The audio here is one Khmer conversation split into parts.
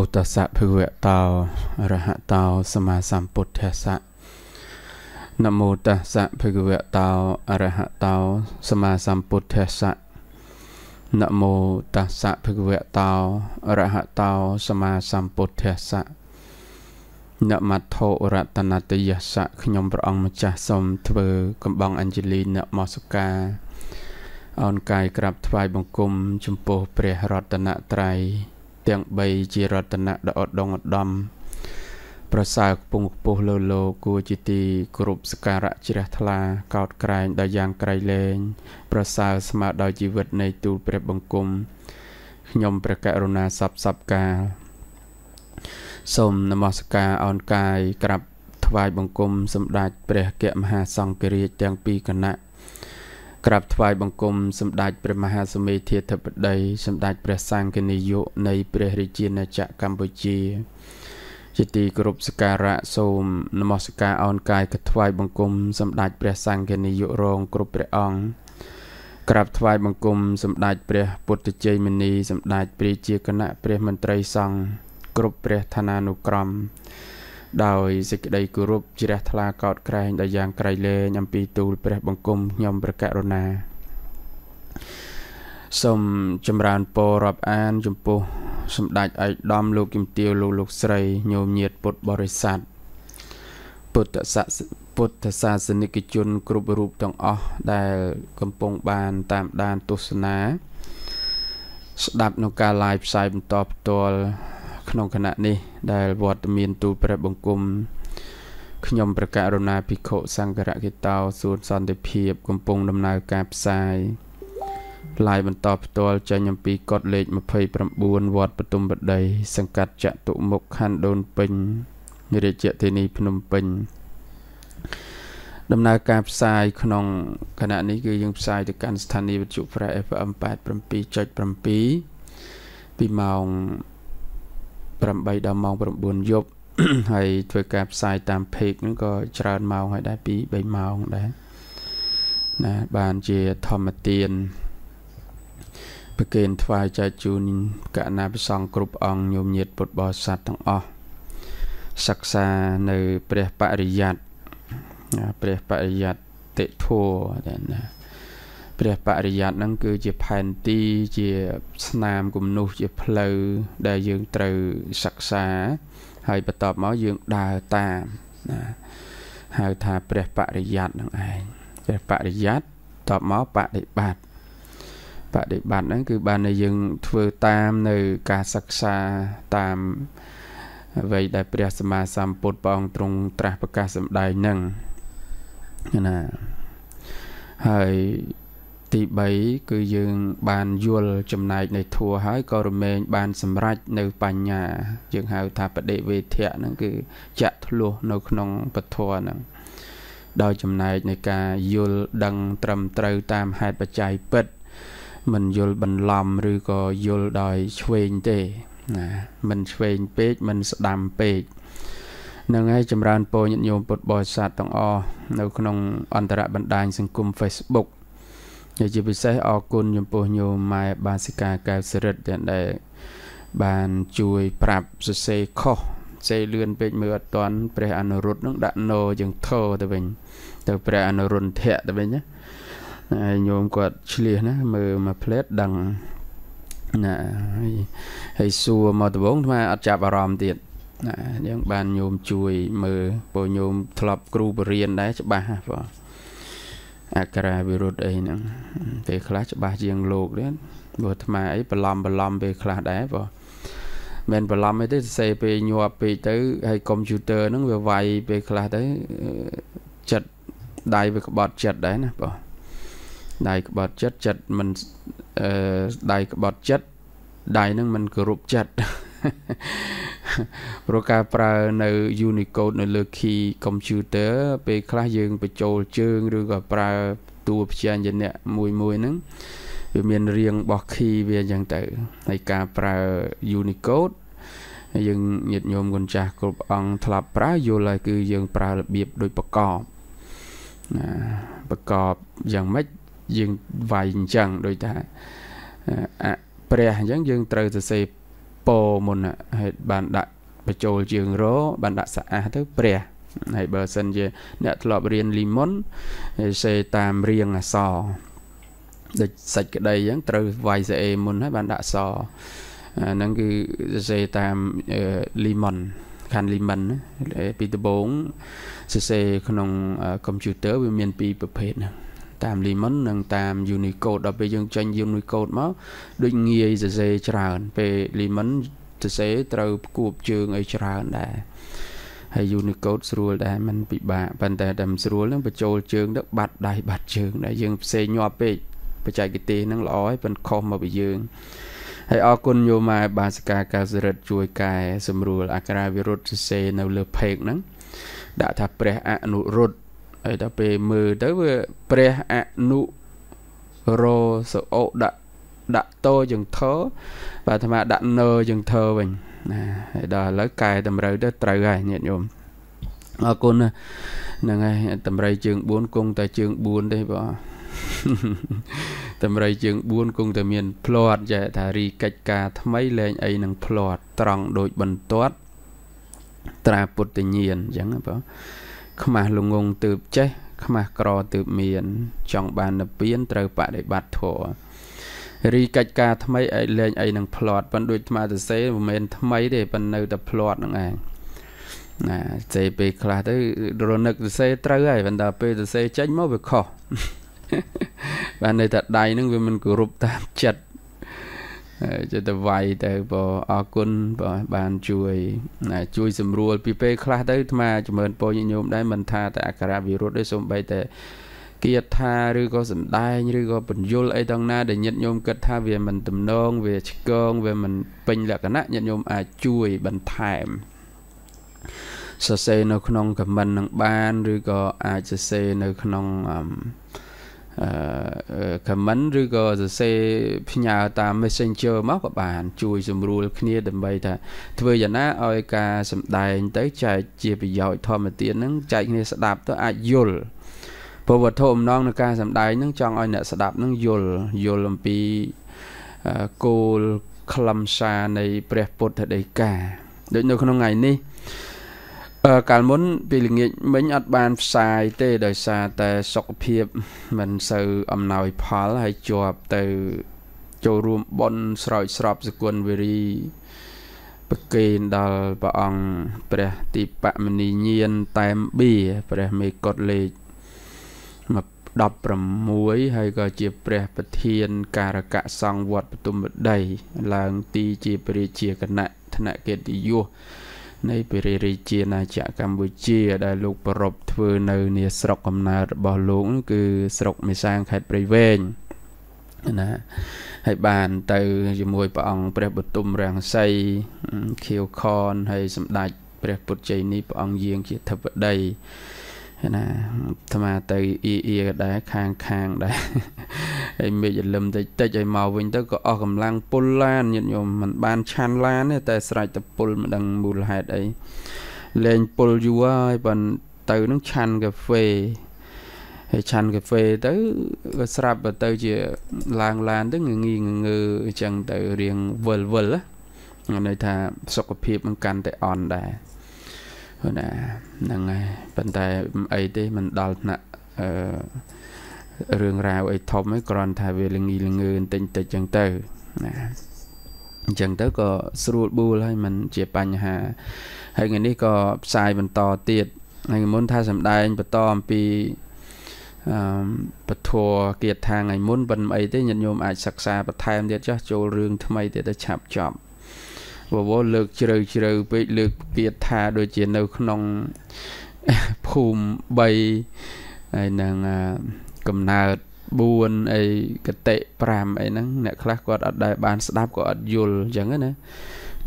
មុទស្សៈភវតោរហតោសមាសម្ពុទ្ធស្សៈនមោតស្សៈភវតោអរហតោសមាសម្ពុទ្ធស្សៈនមោតស្សៈភវតោអរហតោសមាសម្ពុទ្ធស្សៈនមត្ថោរតនតយស្សៈខ្ញុំព្រះអង្គម្ចាស់សូមធ្វើកំបងអัญជលីនមស្ការអោនកាយក្រាបថ្វាយបង្គំ ចំពោះព្រះរតនត្រ័យ ទាំង3ជារតនៈដ៏ឧត្តមឧត្តមប្រសើរខ្ពង់ខ្ពស់លើលោគួរជាទីគោរពសក្ការៈជ្រះថ្លាកោតក្រែងដល់យ៉ាងក្រៃលែងប្រសើរស្មើដល់ជីវិតនៃទូលព្រះបង្គំខ្ញុំព្រះករុណាសពសពកាលសូមនមស្ការអោនកាយក្រាបថ្វាយបង្គំសម្ដេចព្រះគមហាសង្ឃរាជទាំងពីរគណៈ ក្រាបថ្វាយបង្គំសម្ដេចព្រះមហាសមេធាធិបតីសម្ដេចព្រះសង្ឃនាយកនៃព្រះរាជាណាចក្រកម្ពុជាជាទីគោរពសក្ការៈសូមនមស្ការអោនកាយកថ្វាយបង្គំសម្ដេចព្រះសង្ឃនាយករងគ្រប់ព្រះអង្គក្រាបថ្វាយបង្គំសម្ដេចព្រះពុទ្ធជ័យមនីសម្ដេចព្រះជាគណៈព្រះមន្ត្រីសង្ឃគ្រប់ព្រះឋានានុក្រម ដោយសេចក្តីគោរពជ្រះថ្លាកោតក្រែងដល់យ៉ាងក្រៃលែងអំពីទូលព្រះបង្គំខ្ញុំព្រះករុណាសូមចម្រើនពររាប់អានចំពោះសម្ដេចឯកឧត្តមលោកជំទាវលោកលោកស្រីញោមញាតពុទ្ធបរិស័ទពុទ្ធសាសពុទ្ធសាសនិកជនគ្រប់រូបទាំងអស់ដែលកំពុងបានតាមដានទស្សនា ស្ដាប់នៅការ live ផ្សាយបន្តផ្ទាល់ ក្នុងគណៈនេះ ដែលវត្តមានទូលព្រះបង្គំខ្ញុំប្រកាសរណាភិក្ខុសង្ឃរកិតោសួនសន្តិភាព កំពុងដំណើរការផ្សាយឡាយបន្តផ្ទាល់ចេញអំពីកฎលេខ29វត្តបទុមបដី សង្កាត់ចតុមុខខណ្ឌដូនពេញរាជធានីភ្នំពេញដំណើរការផ្សាយក្នុងគណៈនេះគឺយើងផ្សាយទៅកាន់ស្ថានីយ៍វិទ្យុ Fresh FM 87.7ពីម៉ោង 8ដល់ម៉ោង9យប់ហើយធ្វើការផ្សាយតាម page ហ្នឹងក៏ច្រើនម៉ោងហើយដែរពី3ម៉ោងដែរណាបានជាធម្មទានប្រគេនថ្វាយចែកជូនកណាប្រសង់គ្រប់អង្គញោមញាតពុទ្ធបរិស័ទទាំងអស់សិក្សានៅព្រះបរិយ័តព្រះបរិយ័តតិធัวណា ព្រះបរិយ័តហ្នឹងគឺជាផែនទីជាស្នាមគំនូសជាផ្លូវដែលយើងត្រូវសិក្សាហើយបន្ទាប់មកយើងដើរតាមណាហៅថាព្រះបរិយ័តហ្នឹងឯងព្រះបរិយ័តតបមកបដិបត្តិបដិបត្តិហ្នឹងគឺបានតែយើងធ្វើតាមនៅការសិក្សាតាមអ្វីដែលព្រះសម្មាសម្ពុទ្ធព្រះអង្គទ្រង់ត្រាស់ប្រកាសសម្ដែងហ្នឹងណាហើយ ទី3គឺយើងបានយល់ចំណែកនៃធัวហើយក៏រមែងបានសម្រេចនៅបញ្ញា យើងហៅថាបដិវេធៈហ្នឹងគឺចាក់ធ្លុះនៅក្នុងពធហ្នឹងដោយចំណែកនៃការយល់ដឹងត្រឹមត្រូវតាមហេតុបច្ច័យពិតមិនយល់បន្លំឬក៏យល់ដោយឆ្វេងទេណាមិនឆ្វេងពេកមិនស្ដាំពេកនឹងហើយចម្រើនពរញាតិញោមពុទ្ធបរិស័ទទាំងអស់នៅក្នុងអន្តរបណ្ដាញសង្គម Facebook ជាពិសេសអរគុណចំពោះញោមម៉ែបាសិកាកែវសរិទ្ធដែលបានជួយប្រាប់សរសេរខុសសេលឿនពេកមើលអត់តាន់ព្រះអនុរុទ្ធនឹងដាក់ណោយើងធោទៅវិញទៅព្រះអនុរុទ្ធៈទៅវិញណាហើយញោមគាត់ឆ្លៀសណាមើលមួយផ្លេតដឹងណាហើយសួរមកដំបងថ្មអត់ចាប់អារម្មណ៍ទៀតណាយើងបានញោមជួយមើលពោញោមធ្លាប់គ្រូបរៀនដែរច្បាស់ណាបង អក្ខរាវិរុទ្ធអីហ្នឹងពេលខ្លះច្បាស់ជាងលោកទៀតព្រោះអាត្មាអីបន្លំបន្លំពេលខ្លះដែរបងមិនបន្លំអីទេសរសេរពេលញាប់ពេកទៅហើយកុំព្យូទ័រហ្នឹងវាវាយពេលខ្លះទៅចិត្តដៃវាក្បត់ចិត្តដែរណាបងដៃក្បត់ចិត្តចិត្តមិនអឺដៃក្បត់ចិត្តដៃហ្នឹងមិនគោរពចិត្ត ព្រោះការប្រើនៅ Unicode នៅលើ key computer ពេលខ្លះយើងបញ្ចូលជើងឬក៏ប្រើតួព្យាញ្ជនៈមួយមួយហ្នឹងវាមានរៀងរបស់ key វាអញ្ចឹងទៅហើយការប្រើ Unicode យើងញាតិញោមគុណចាស់គ្រប់អង្គធ្លាប់ប្រើយល់ហើយគឺយើងប្រើរបៀបដូចប្រកបណាប្រកបយ៉ាងម៉េចយើងវាយអញ្ចឹងដូចថាព្រះអញ្ចឹងយើងត្រូវសរសេរ ពោមុនហើយបានដាក់បញ្ចូលជើងរបានដាក់ស្អាតទៅព្រះហើយបើសិនជាអ្នកធ្លាប់រៀនលីមុនហើយសេតាមរៀងអសដូចសាច់ក្តីអញ្ចឹងត្រូវវាយសអេមុនហើយបានដាក់សអាហ្នឹងគឺសេតាមលីមុនខាន់លីមិនពីដំបូងសរសេរក្នុងកុំព្យូទ័រវាមានពីរប្រភេទហ្នឹង តាម lemon និងតាម unicode ដល់ពេលយើងចេញ unicode មកដូចងាយសរសេរច្រើន ពេល lemon សរសេរត្រូវគួបជើងអីច្រើនដែរហើយ unicode ស្រួលដែរมันពិបាកប៉ុន្តែតែមិនស្រួលហ្នឹងបញ្ចូលជើងទៅបាត់ដៃបាត់ជើងដែលយើងផ្សេងញាប់ពេកបច្ចេកទេសហ្នឹងល្អហើយប៉ុន្តែខុសមកពីយើងហើយអរគុណយោម៉ែបាសកាកាសរិទ្ធជួយកែសម្រួលអក្សរាវិរុទ្ធសរសេរនៅលើ page ហ្នឹងដាក់ថាព្រះអនុរុទ្ធ ហើយដល់ពេលមើលទៅវាព្រះអនុរោសអូដាក់ដាក់តជាងធបាទអាត្មាដាក់នជាងធវិញណាហើយដល់ឥឡូវកែតម្រូវទៅត្រូវហើយញាតិញោមអរគុណហ្នឹងហើយតម្រៃជើង4គង់តែជើង4ទេបងតម្រៃជើង4គង់តែមានផ្្លាត់ចេះថារីកិច្ចការថ្មីលែងអីនឹងផ្្លាត់ត្រង់ដូចបន្ទាត់ត្រាពុទ្ធញាណអញ្ចឹងបង ខ្មាស់ល្ងងទើបចេះខ្មាស់ក្រទើបមាន ចង់បាននិព្វានត្រូវបដិបត្តិធម៌រីកិច្ចការថ្មីឯលែងអីនឹងផ្្លាត់ប៉ុន្តែដូចថ្មសរសេរមិនមែនថ្មីទេប៉ុន្តែនៅតែផ្្លាត់ហ្នឹងឯងណាសេពេលខ្លះទៅរនឹកសរសេរត្រូវហើយប៉ុន្តែពេលសរសេរចេញមកវាខុសបានន័យថាដៃហ្នឹងវាមិនគោរពតាមចិត្ត ចិត្តទៅវាយទៅបើអរគុណបើបានជួយណាជួយសម្រួលពីពេលខ្លះទៅអាត្មាចម្រើនពរញោមដែរមិនថាតែអក្សរវិរុទ្ធទេសូម្បីតែគៀថាឬក៏សំដែងឬក៏បញ្យលអីទាំងណាដែលញាតិញោមគិតថាវាមិនទំនងវាឆ្កងវាមិនពេញលក្ខណៈញាតិញោមអាចជួយបន្ថែមសរសេរនៅក្នុងខមមិននឹងបាន ឬក៏អាចសរសេរនៅក្នុងអឺអឺ comment ឬក៏សរសេរផ្ញើតាម Messenger មកក៏បាន ជួយសម្រួលគ្នាដើម្បីថាធ្វើយ៉ាងណាឲ្យការសម្ដែងទៅចែកជាប្រយោជន៍ធម្មទានហ្នឹងចែកគ្នាស្ដាប់ទៅអាចយល់ព្រោះវត្ថុអំណងនៃការសម្ដែងហ្នឹងចង់ឲ្យអ្នកស្ដាប់ហ្នឹងយល់យល់អំពីគោលខ្លឹមសារនៃព្រះពុទ្ធដីកាដូចនៅក្នុងថ្ងៃនេះ កាលមុនពីល្ងាចមិញអត់បានផ្សាយទេដោយសារតែសុខភាពមិនសូវអំណោយផលហើយជាប់ទៅចូលរួមបន់ស្រោចស្រពសគុណវេរីប្រគេនដល់ព្រះអង្គព្រះទីបមនីញានតែមបៀព្រះមេកុដលេខ16ហើយក៏ជាព្រះប្រធាន ការកៈសង្វត្តបទុមបដីឡើងទីជាព្រះជាគណៈធនកិត្តិយស នៃព្រះរាជាណាចក្រកម្ពុជាដែលលោកប្រពធ្វើនៅនាស្រុកកំណើតរបស់លោកគឺស្រុកមេសាងខេត្តព្រៃវែងណាហើយបានទៅជាមួយព្រះអង្គព្រះបទុមរាំងសីខៀវខនហើយសម្ដេចព្រះពុទ្ធជ័យនេះព្រះអង្គយាងជាធិបតីណាអាត្មាទៅអ៊ីអ៊ីក៏ដែរខាងខាងដែរ ហើយមេឃអលឹមតិចតិចហើយមកវិញទៅក៏អស់កម្លាំងពុលឡានញាតិញោមមិនបានឆានឡានទេតែស្រេចតែពុលមិនដឹងមូលហេតុអីលែងពុលយូរហើយបើទៅនឹងឆានកាហ្វេហើយឆានកាហ្វេទៅក៏ស្រាប់ទៅជាឡើងឡានទៅងងីងងើអញ្ចឹងទៅរៀងវិលវិលហ្នឹងន័យថាសុខភាពមិនកាន់តែអន់ដែរហ្នឹងណាហ្នឹងហើយប៉ុន្តែអីទេมันដល់ថ្នាក់អឺ រឿងរ៉ាវអីធំឯងគ្រាន់ថាវាល្ងីល្ងើបន្តិចតិចចឹងទៅណាអញ្ចឹងទៅក៏ស្រួលបួលហើយมันជាបញ្ហាហើយថ្ងៃនេះក៏ផ្សាយបន្តទៀតហើយមុនថាសម្ដែងបន្តអំពីអឺពធគៀតថាថ្ងៃមុនប៉ុន្តែអីទេញាតិញោមអាចសិក្សាបន្ថែមទៀតចាស់ចូលរឿងថ្មីទៀតទៅឆាប់ចប់វវលើកជ្រៅជ្រៅពេកលើកគៀតថាដូចជានៅក្នុងភូមិ3ហើយនឹង កំណើត4អីកតិ5អីហ្នឹងអ្នកខ្លះគាត់អត់ដែលបានស្ដាប់ក៏អត់យល់អញ្ចឹងណា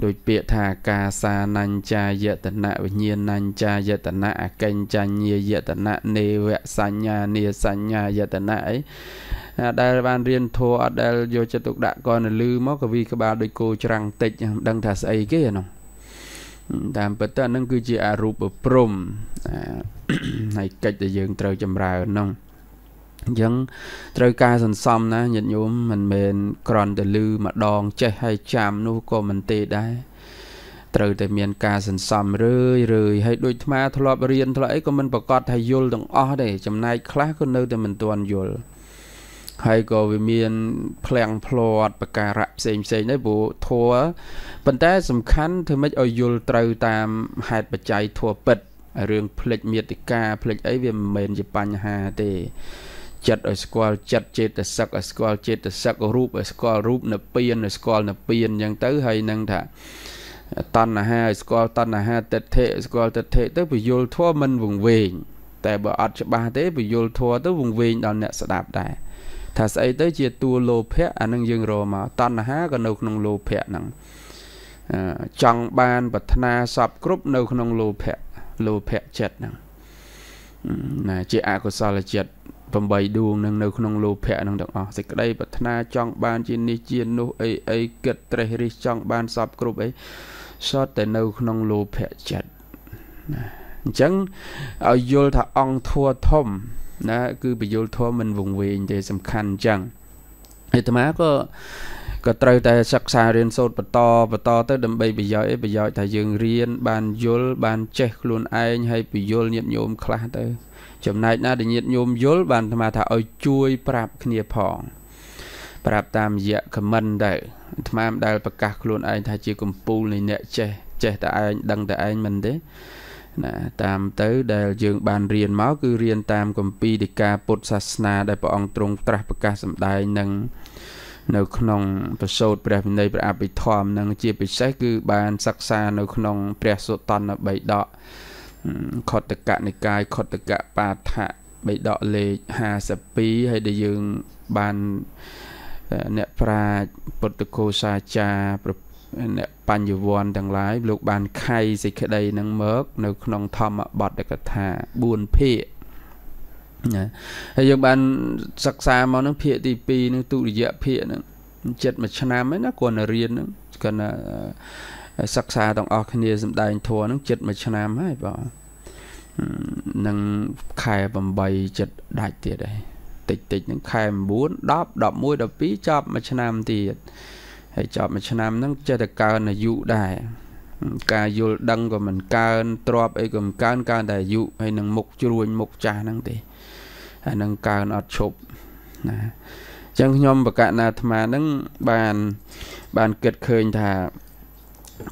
ដោយពាក្យថាកាសានញ្ចាយតនៈវិញ្ញាណញ្ចាយតនៈអកញ្ចញ្ញាយតនៈនេវសញ្ញានាសញ្ញាយតនៈអីដែលបានរៀនធัวអត់ដែលយកចិត្តទុកដាក់ក៏នៅលឺមកកវីក្បាលដូចគោច្រាំងតិចមិនដឹងថាស្អីគេអានោះតាមពិតទៅអានឹងគឺជាអរូបព្រំហើយកិច្ចដែលយើងត្រូវចម្រើននោះ អញ្ចឹងត្រូវការសន្សំណាញាតិញោមមិនមែនគ្រាន់តែលឺម្ដង ចេះហើយចាំនោះក៏មិនទេដែរត្រូវតែមានការសន្សំរឿយរឿយហើយដូចអាត្មាធ្លាប់រៀនធ្លាប់អីក៏មិនប្រកាសថាយល់ទាំងអស់ដែរចំណែកខ្លះក៏នៅតែមិនទាន់យល់ហើយក៏វាមានផ្លាំងផ្លាត់បការៈផ្សេងផ្សេងដែរព្រោះធัวប៉ុន្តែសំខាន់ធ្វើម៉េចឲ្យយល់ត្រូវតាមហេតុបច្ច័យធัวពិតរឿងផ្លិចមេតិកាផ្លិចអីវាមិនមែនជាបញ្ហាទេ ចិត្តឲ្យស្គាល់ចិត្តចេតសិកឲ្យស្គាល់ចេតសិករូបឲ្យស្គាល់រូបនិព្វានឲ្យស្គាល់និព្វានអញ្ចឹងទៅហើយនឹងថាតណ្ហាឲ្យស្គាល់តណ្ហាទិដ្ឋិស្គាល់ទិដ្ឋិទៅពយល់ធัวមិនវង្វេងតែបើអត់ច្បាស់ទេពយល់ធัวទៅវង្វេងដល់អ្នកស្ដាប់ដែរថាស្អីទៅជាតួលោភៈអានឹងយើងរកមកតណ្ហាក៏នៅក្នុងលោភៈហ្នឹងចង់បានប្រាថ្នាសពគ្រប់នៅក្នុងលោភៈលោភៈចិត្តហ្នឹងណាជាអកុសលចិត្ត 8ដួងនឹងនៅក្នុងលោភៈនឹងទាំងអស់សេចក្តីប្រាថ្នាចង់បានជានេះជានោះអីអីគិតត្រេះរិះចង់បានសពគ្រប់អីសតតែនៅក្នុងលោភៈចិត្តណាអញ្ចឹងឲ្យយល់ថាអង្គធัวធំណាគឺបយលធម៌មិនវង្វេងទេសំខាន់អញ្ចឹងអាត្មាក៏ក៏ត្រូវតែសិក្សារៀនសូត្របន្តបន្តទៅដើម្បីប្រយោជន៍អីប្រយោជន៍ថាយើងរៀនបានយល់បានចេះខ្លួនឯងហើយពយល់ញាតញោមខ្លះទៅ ចំណែកណាដែលញាតញោមយល់បានអាត្មាថាឲ្យជួយប្រាប់គ្នាផង ប្រាប់តាមរយៈខមមិនដែរអាត្មាមិនដែលប្រកាសខ្លួនឯងថាជាកម្ពូលនៃអ្នកចេះចេះតែឯងដឹងតែឯងមិនទេណាតាមទៅដែលយើងបានរៀនមកគឺរៀនតាមគម្ពីរដីកាពុទ្ធសាសនាដែលព្រះអង្គទ្រង់ត្រាស់ប្រកាសសម្ដែងនឹងនៅក្នុងប្រសូតព្រះវិន័យព្រះអភិធម្មនឹងជាពិសេសគឺបានសិក្សានៅក្នុងព្រះសុតនបិដក ខតកនិកាយខតកបាថៈបិដកលេខ52ហើយដែលយើងបានអ្នកប្រាជ្ញពុទ្ធកោសាចារ្យអ្នកបញ្ញវន្តទាំងឡាយលោកបានខៃសេចក្តីនឹងមកនៅក្នុងធម្មបទកថា4ភាគណាហើយយើងបានសិក្សាមកនឹងភាគទី2នឹងទុតិយភាគនឹងចិត្តមួយឆ្នាំហ្នឹងណាគាត់ទៅរៀនហ្នឹងគាត់ណា សិក្សាទាំងអស់គ្នាសម្ដែងធัวហ្នឹងចិត្តមួយឆ្នាំហើយបងនឹងខែ8ចិត្តដាច់ទៀតហើយតិចតិចហ្នឹងខែ9 10 11 12ចប់មួយឆ្នាំទៀតហើយចប់មួយឆ្នាំហ្នឹងចេះតែកើនអាយុដែរការយល់ដឹងក៏មិនកើនទ្របអីក៏មិនកើនកើនតែអាយុហើយនឹងមុខជ្រួញមុខចាស់ហ្នឹងទេហើយនឹងកើនអត់ឈប់ណាអញ្ចឹងខ្ញុំបកណាអាត្មាហ្នឹងបានបានគិតឃើញថា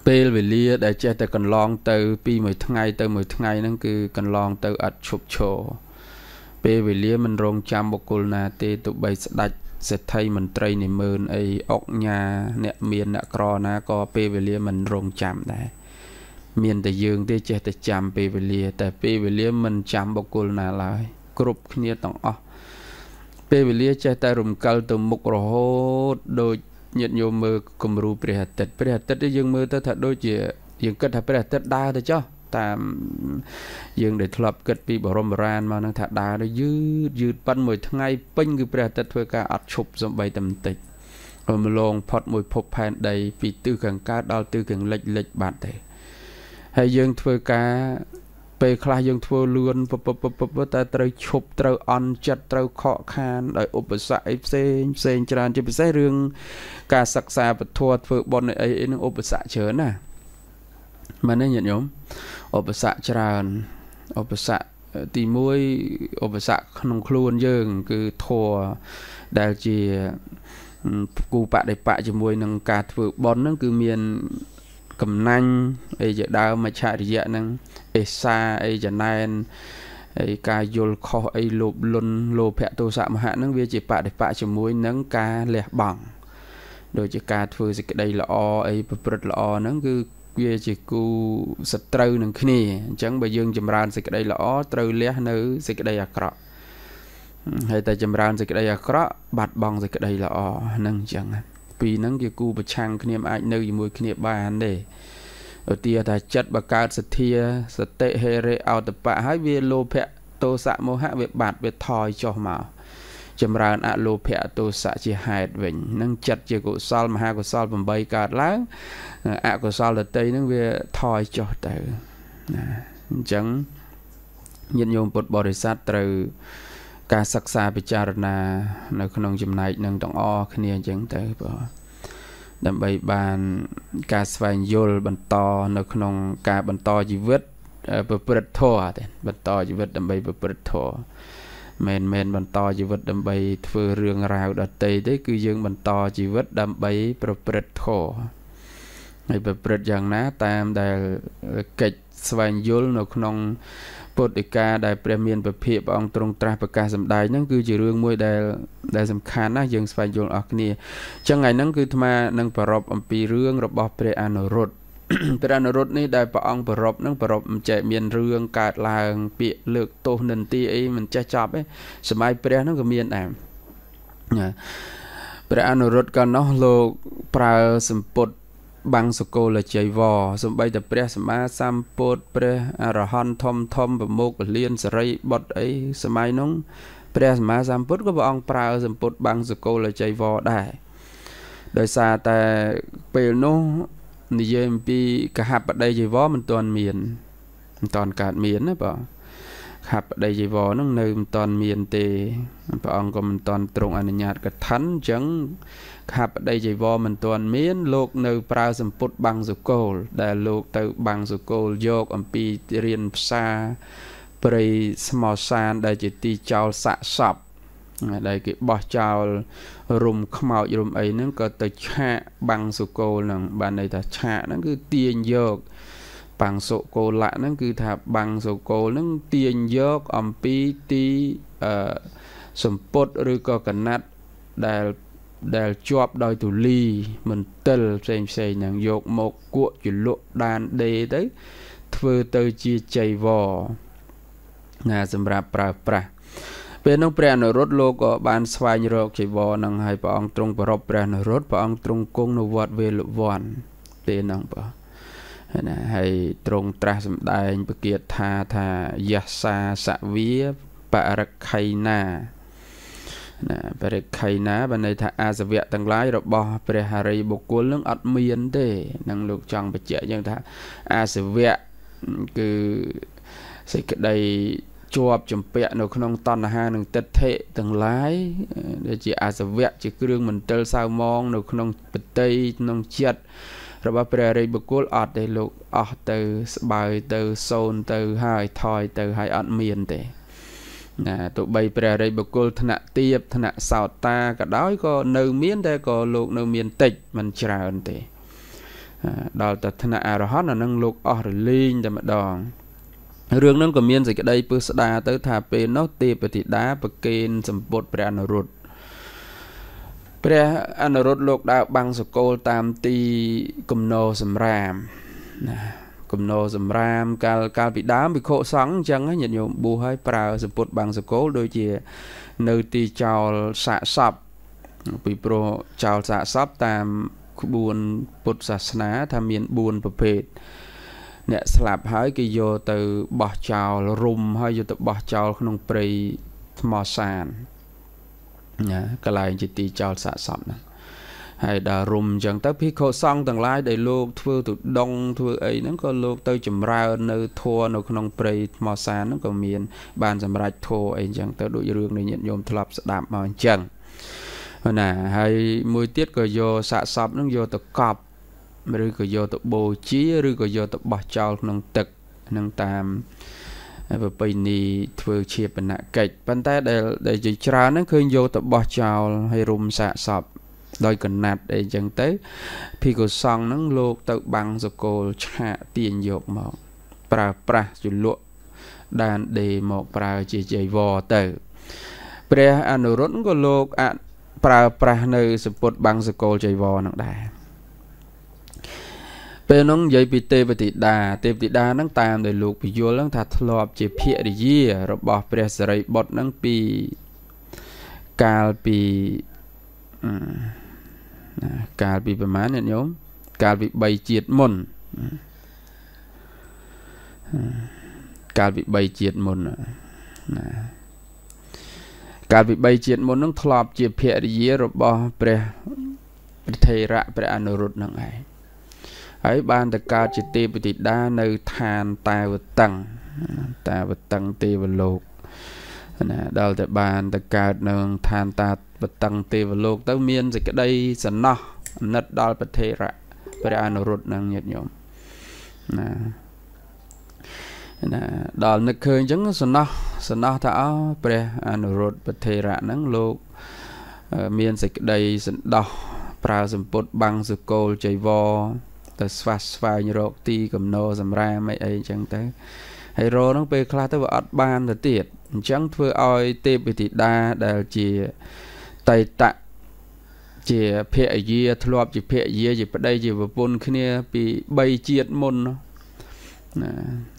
ពេលវេលាដែលចេះតែកន្លងទៅពីមួយថ្ងៃទៅមួយថ្ងៃហ្នឹងគឺកន្លងទៅអត់ឈប់ឈរពេលវេលាមិនរងចាំបុគ្គលណាទេទោះបីស្ដាច់សេដ្ឋីមន្ត្រីនិមឺនអីអុកញ៉ាអ្នកមានអ្នកក្រណាក៏ពេលវេលាមិនរងចាំដែរមានតែយើងទេចេះតែចាំពេលវេលា តែពេលវេលាមិនចាំបុគ្គលណាឡើយគ្រប់គ្នាទាំងអស់ពេលវេលាចេះតែរំកិលទៅមុខរហូតដូច ញាតិញោមមើលគំរូព្រះអាទិត្យព្រះអាទិត្យយើងមើលទៅថាដូចជាយើងគិតថាព្រះអាទិត្យដើរទៅចុះតាមយើងដែលធ្លាប់គិតពីបរមរានមកនឹងថាដើរទៅយឺតយឺតប៉ិនមួយថ្ងៃពេញគឺព្រះអាទិត្យធ្វើការអត់ឈប់សំបីតែបន្តិចរំលងផុតមួយភពផែនដី ពីទិសខាងកើតដល់ទិសខាងលិចលិចបាត់ទេហើយយើងធ្វើការ ពេលខ្លះយើងធ្វើលឿនពពពពតែត្រូវឈប់ត្រូវអន់ចិត្តត្រូវខកខានដោយឧបសគ្គអីផ្សេងផ្សេងច្រើនជាពិសេសរឿងការសិក្សាពធធ្វើបុណ្យអីអីនឹងឧបសគ្គច្រើនណាមែនទេញាតិញោមឧបសគ្គច្រើនឧបសគ្គទី1ឧបសគ្គក្នុងខ្លួនយើង គឺធัวដែលជាគូបដិបៈជាមួយនឹងការធ្វើបន់ហ្នឹងគឺមាន កំណាញ់អីជាដើមមច្ឆរិយៈហ្នឹងអេសាអីចំណែនហើយការយល់ខុសអីលោភលន់លោភៈទោសៈមហៈហ្នឹងវាជាបដិបៈជាមួយនឹងការលះបង់ដូចជាការធ្វើសេចក្តីល្អអីប្រព្រឹត្តល្អហ្នឹងគឺវាជាគូសត្រូវនឹងគ្នាអញ្ចឹងបើយើងចម្រើនសេចក្តីល្អត្រូវលះនៅសេចក្តីអាក្រក់ហើយតែចម្រើនសេចក្តីអាក្រក់បាត់បង់សេចក្តីល្អហ្នឹងអញ្ចឹង ពីរហ្នឹងជាគូប្រឆាំងគ្នាអាចនៅជាមួយគ្នាបានទេឧទាហរណ៍ថាចិត្តបើកើតសទ្ធាសតិហេរេអោតបៈហើយវាលោភៈទោសៈមោហៈវាបាត់វាថយចុះមកចម្រើនអលោភៈទោសៈជាហេតុវិញនឹងចិត្តជាកុសលមហាកុសល8កើតឡើងអកុសលដតីនឹងវាថយចុះទៅណាអញ្ចឹងញាតិញោមពុទ្ធបរិស័ទត្រូវ ការសិក្សាពិចារណា នៅ ក្នុងចំណែកនឹងទាំងអស់គ្នាអញ្ចឹងទៅបងដើម្បីបានការស្វែងយល់បន្តនៅក្នុង ការបន្តជីវិតប្រព្រឹត្តធម៌ទេបន្តជីវិតដើម្បីប្រព្រឹត្តធម៌មិនមែនបន្តជីវិតដើម្បីធ្វើរឿងរ៉ាវដតីទេគឺយើងបន្តជីវិតដើម្បីប្រព្រឹត្តធម៌ហើយប្រព្រឹត្តយ៉ាងណាតាមដែលកិច្ចស្វែងយល់នៅក្នុង ពុទ្ធិកាដែលព្រះមានពភាព្រះអង្គទ្រង់ត្រាស់ប្រកាសសម្ដែងហ្នឹងគឺជារឿងមួយដែលដែលសំខាន់ណាស់យើងស្វែងយល់អស់គ្នាអញ្ចឹងថ្ងៃហ្នឹងគឺអាត្មានឹងប្ររពអំពីរឿងរបស់ព្រះអនុរុទ្ធព្រះអនុរុទ្ធនេះដែលព្រះអង្គប្ររពហ្នឹងប្ររពមិនចេះមានរឿងកើតឡើងពាក្យលើកទោសនិន្ទាអីមិនចេះចប់ទេសម័យព្រះហ្នឹងក៏មានដែរព្រះអនុរុទ្ធកាលនោះលោកប្រើសម្ពុត បាំងសកលជ័យវរសំបីតែព្រះសម្មាសម្ពុទ្ធព្រះអរហន្តធំធំប្រមុខលៀនសរិបុត្រអីសម័យនោះព្រះសម្មាសម្ពុទ្ធក៏ព្រះអង្គប្រើសម្ពុទ្ធបាំងសកលជ័យវរដែរដោយសារតែពេលនោះនិយាយអំពីកហបដីជីវរមិនទាន់មានមិនទាន់កើតមានណាបង ខបដីជីវរហ្នឹងនៅមិនទាន់មានទេព្រះអង្គក៏មិនទាន់ទ្រង់អនុញ្ញាតកថាអញ្ចឹងខាបដីជីវរមិនទាន់មាន លោកនៅប្រើសម្ពុតបាំងសុគលដែលលោកទៅបាំងសុគលយកអំពីរៀនផ្សារព្រៃស្មោសានដែលជាទីចោលសាក់សពដែលគេបោះចោលរុំខ្មោចរុំអីហ្នឹងក៏ទៅឆាកបាំងសុគលហ្នឹងបានន័យថាឆាកហ្នឹងគឺទាញយក បាំងសុគលៈហ្នឹងគឺថាបាំងសុគលហ្នឹងទាញយកអំពីទីអឺសម្ពុតឬក៏កណាត់ដែលដែលជាប់ដោយទូលីមន្ទិលផ្សេងផ្សេងហ្នឹងយកមកគក់ជលក់ដានដេទៅ ធ្វើទៅជាចៃវរណាសម្រាប់ប្រើប្រាស់ពេលនោះព្រះអនុរុទ្ធលោកក៏បានស្វែងរកចៃវរហ្នឹងហើយព្រះអង្គទ្រង់ប្រពព្រះអនុរុទ្ធព្រះអង្គទ្រង់គង់នៅវត្តវេលវ័នពេលហ្នឹងបាទ ណាហើយទ្រង់ត្រាស់សម្ដែងពគាថាថាយះសាសវាបរិក្ខៃណាណាបរិក្ខៃណាបានន័យថាអាសវៈទាំងឡាយរបស់ព្រះហរិយបុគ្គលនឹងអត់មានទេនឹងលោកចង់បញ្ជាក់យ៉ាងថាអាសវៈគឺសេចក្តីជាប់ចម្ពាក់នៅក្នុងតណ្ហានិងទិដ្ឋិទាំងឡាយដែលជាអាសវៈជាគ្រឿងមន្ទិលសៅមងនៅក្នុងបតីក្នុងចិត្ត របស់ព្រះរិយបុគ្គលអត់ទេលោកអស់ទៅស្បើយទៅសូនទៅហើយថយទៅហើយអត់មានទេណាទោះបីព្រះរិយបុគ្គលថ្នាក់ទៀបថ្នាក់សោតាក៏ដោយក៏នៅមានតែក៏លោកនៅមានតិចមិនច្រើនទេដល់តែថ្នាក់អរហន្តអានឹងលោកអស់រលីងតែម្ដងរឿងហ្នឹងក៏មានសេចក្តីពឹស្ដាទៅថាពេលនោះទេពធីតាប្រគេនសម្ពុតព្រះអនុរុទ្ធ ព្រះអនុរុទ្ធលោកដើរបាំងសកលតាមទីគំនរសម្រាមណាគំនរសម្រាមកាលកាលពីដើមវិខុសង្ឃអញ្ចឹងញាតិញោមប៊ូហើយប្រើសពុតបាំងសកលដូចជានៅទីចោលសាកសពពីព្រោះចោលសាកសពតាមក្បួនពុទ្ធសាសនាថាមាន4ប្រភេទអ្នកស្លាប់ហើយគេយកទៅបោះចោលរុំហើយយកទៅបោះចោលក្នុងព្រៃថ្មសាន ណាកន្លែងជាទីចោលសាកសពហ្នឹងហើយដល់រុំអញ្ចឹងទៅភិក្ខុសង្ឃទាំងឡាយដែលលោកធ្វើទុដងធ្វើអីហ្នឹងក៏លោកទៅចម្រើននៅធัวនៅក្នុងព្រៃថ្មសានហ្នឹងក៏មាន បានសម្រេចធัวអីអញ្ចឹងទៅដូចរឿងនៃញាតិញោមធ្លាប់ស្ដាប់មកអញ្ចឹងណាហើយមួយទៀតក៏យកសាកសពហ្នឹងយកទៅកប់ឬក៏យកទៅបូជាឬក៏យកទៅបោះចោលក្នុងទឹកនឹងតាម ប្រពៃណីធ្វើជាបណកិច្ចប៉ុន្តែដែលដែលជាច្រើនហ្នឹងឃើញយកទៅបោះចោលហើយរុំសាកសពដោយកណាត់អីចឹងទៅភីកុសង្ឃហ្នឹងលោកទៅបាំងសកលឆាកទាញយកមកប្រើប្រាស់ជលក់ដានដេមកប្រើជាចៃវរទៅ ព្រះអនុរុទ្ធក៏លោកអប្រើប្រាស់នៅសពុតបាំងសកលចៃវរហ្នឹងដែរ ពេលនោះនិយាយពីទេវធីតាទេវធីតាហ្នឹងតាមដែលលោកពយល់ហ្នឹងថាធ្លាប់ជាភរិយារបស់ព្រះសិរីបុត្រហ្នឹងពីកាលពីកាលពីប្រមាណអ្នកញោមកាលពី3ជាតិមុនកាលពី3ជាតិមុនណាកាលពី3ជាតិមុននឹងធ្លាប់ជាភរិយារបស់ព្រះព្រះថេរៈព្រះអនុរុទ្ធនឹងឯង ហើយបានទៅកើតជាទេពធីតានៅឋានតាវតឹងតាវតឹងទេវលោកណាដល់តែបានទៅកើតនឹងឋានតាបតឹងទេវលោក ទៅមានសេចក្តីសំណោះអាណិតដល់ប្រធេរៈព្រះអនុរុទ្ធនឹងញាតិញោមណាណាដល់នឹកឃើញអញ្ចឹងសំណោះសំណោះថាអោព្រះអនុរុទ្ធប្រធេរៈហ្នឹងលោកមានសេចក្តីសន្តោសប្រើសម្ពុតបាំងសុគោលចៃវរ ទៅស្វាស្វែងរកទីកំណោសម្រាមអីអីអញ្ចឹងទៅហើយរហ្នឹងពេលខ្លះទៅវាអត់បានទៅទៀតអញ្ចឹងធ្វើឲ្យទេពវិធីតាដែលជាតៃតៈជាភរិយាធ្លាប់ជាភរិយាជាប្តីជាប្រពន្ធគ្នាពី3ជាតិមុនណា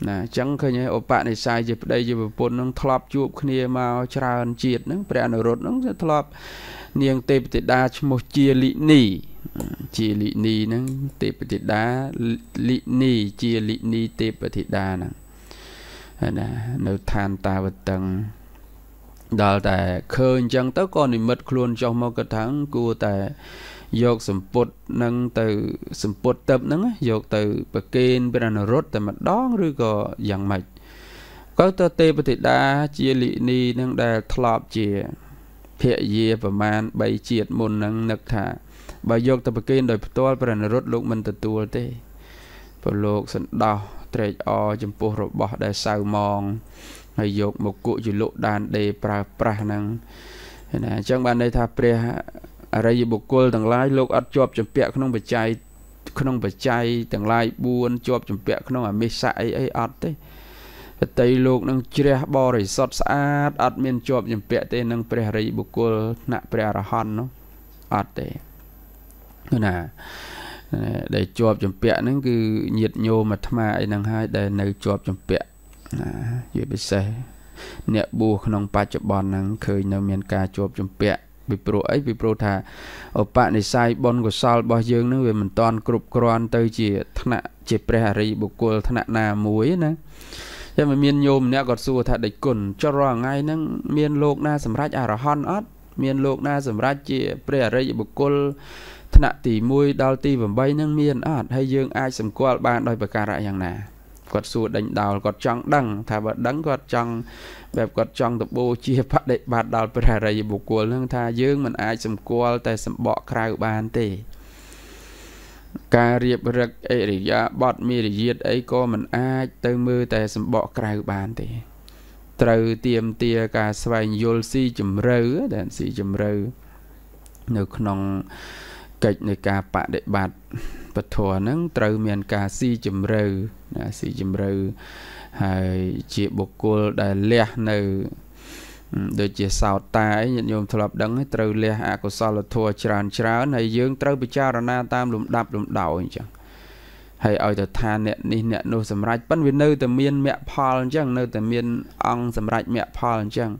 ណាអញ្ចឹងឃើញហើយឧបនិស្ស័យជាប្តីជាប្រពន្ធនឹងធ្លាប់ជួបគ្នាមកច្រើនជាតិហ្នឹងព្រះអនុរុទ្ធហ្នឹងធ្លាប់នាងទេពធីតាឈ្មោះជាលិនី ជាលិនីហ្នឹងទេពធីតាលិនីជាលិនីទេពធីតាហ្នឹងណានៅឋានតាវតឹងដល់តែឃើញអញ្ចឹងទៅក៏និមិត្តខ្លួនចុះមកក៏ថាគួរតែយកសម្ពុតនឹងទៅសម្ពុតទឹកហ្នឹងយកទៅប្រគេនព្រះនរុត្តតែម្ដងឬក៏យ៉ាងម៉េចក៏ទៅទេពธิតាជាលិនីនឹងដែលធ្លាប់ជាភរិយាប្រមាណ3ជាតិមុនហ្នឹងនឹកថា បើយកទៅប្រគេនដោយផ្ទាល់ព្រះនរតលោកមិនទទួលទេព្រោះលោកសន្តោសត្រេកអរចំពោះរបស់ដែលសៅម៉ងហើយយកមកគក់ជាលក់ដានដេប្រើប្រាស់ហ្នឹងណាអញ្ចឹងបានន័យថាព្រះអរិយបុគ្គលទាំងឡាយលោកអត់ជាប់ចម្ពាក់ក្នុងបច្ច័យក្នុងបច្ច័យទាំងឡាយ4ជាប់ចម្ពាក់ក្នុងអមិស័កអីអីអត់ទេបតីលោកនឹងជ្រះបរិសុទ្ធស្អាតអត់មានជាប់ចម្ពាក់ទេនឹងព្រះរិយបុគ្គលថ្នាក់ព្រះអរហន្តនោះអត់ទេ ណាដែលជាប់ចម្ពាក់ហ្នឹងគឺញាតញោមអាត្មាអីហ្នឹងហើយដែលនៅជាប់ចម្ពាក់ណាជាពិសេសអ្នកបួសក្នុងបច្ចុប្បន្នហ្នឹងឃើញនៅមានការជាប់ចម្ពាក់ពីព្រោះអីពីព្រោះថាឧបនិស្ស័យបុណ្យកុសលរបស់យើងនឹងវាមិនតាន់គ្រប់គ្រាន់ទៅជាថ្នាក់ជាព្រះអរិយបុគ្គលថ្នាក់ណាមួយណាចាំមានញោមម្នាក់គាត់សួរថាដេចគុណចុះរាល់ថ្ងៃហ្នឹងមានលោកណាសម្រេចអរហន្តអត់មានលោកណាសម្រេចជាព្រះអរិយបុគ្គល ថ្នាក់ទី1ដល់ទី8ហ្នឹងមានអត់ហើយយើងអាចសម្គាល់បានដោយប្រការៈយ៉ាងណាគាត់សួរដេញដោលគាត់ចង់ដឹង ថាបើដឹងគាត់ចង់បែបគាត់ចង់ទៅបូជាបដិបត្តិដល់ព្រះរិយបុគ្គលនឹងថាយើងមិនអាចសម្គាល់តែសម្បកក្រៅបានទេ ការរៀបរឹកអរិយាបថមេរយាទអីក៏មិនអាចទៅមើលតែសម្បកក្រៅបានទេ ត្រូវទៀមទាការស្វែងយល់ស៊ីជម្រៅដែលស៊ីជម្រៅនៅក្នុង កិច្ចនៃការបដិបត្តិពធហ្នឹងត្រូវមានការស៊ីជម្រៅណាស៊ីជម្រៅហើយជាបុគ្គលដែលលះនៅដូចជាសោតតាអីញាតិញោមធ្លាប់ដឹងត្រូវលះអកុសលធម៌ច្រើនច្រើនហើយយើងត្រូវពិចារណាតាមលំដាប់លំដោយអញ្ចឹងហើយឲ្យទៅថាអ្នកនេះអ្នកនោះសម្រេចប៉ិនវានៅតែមានមគ្គផលអញ្ចឹងនៅតែមានអង្គសម្រេចមគ្គផលអញ្ចឹង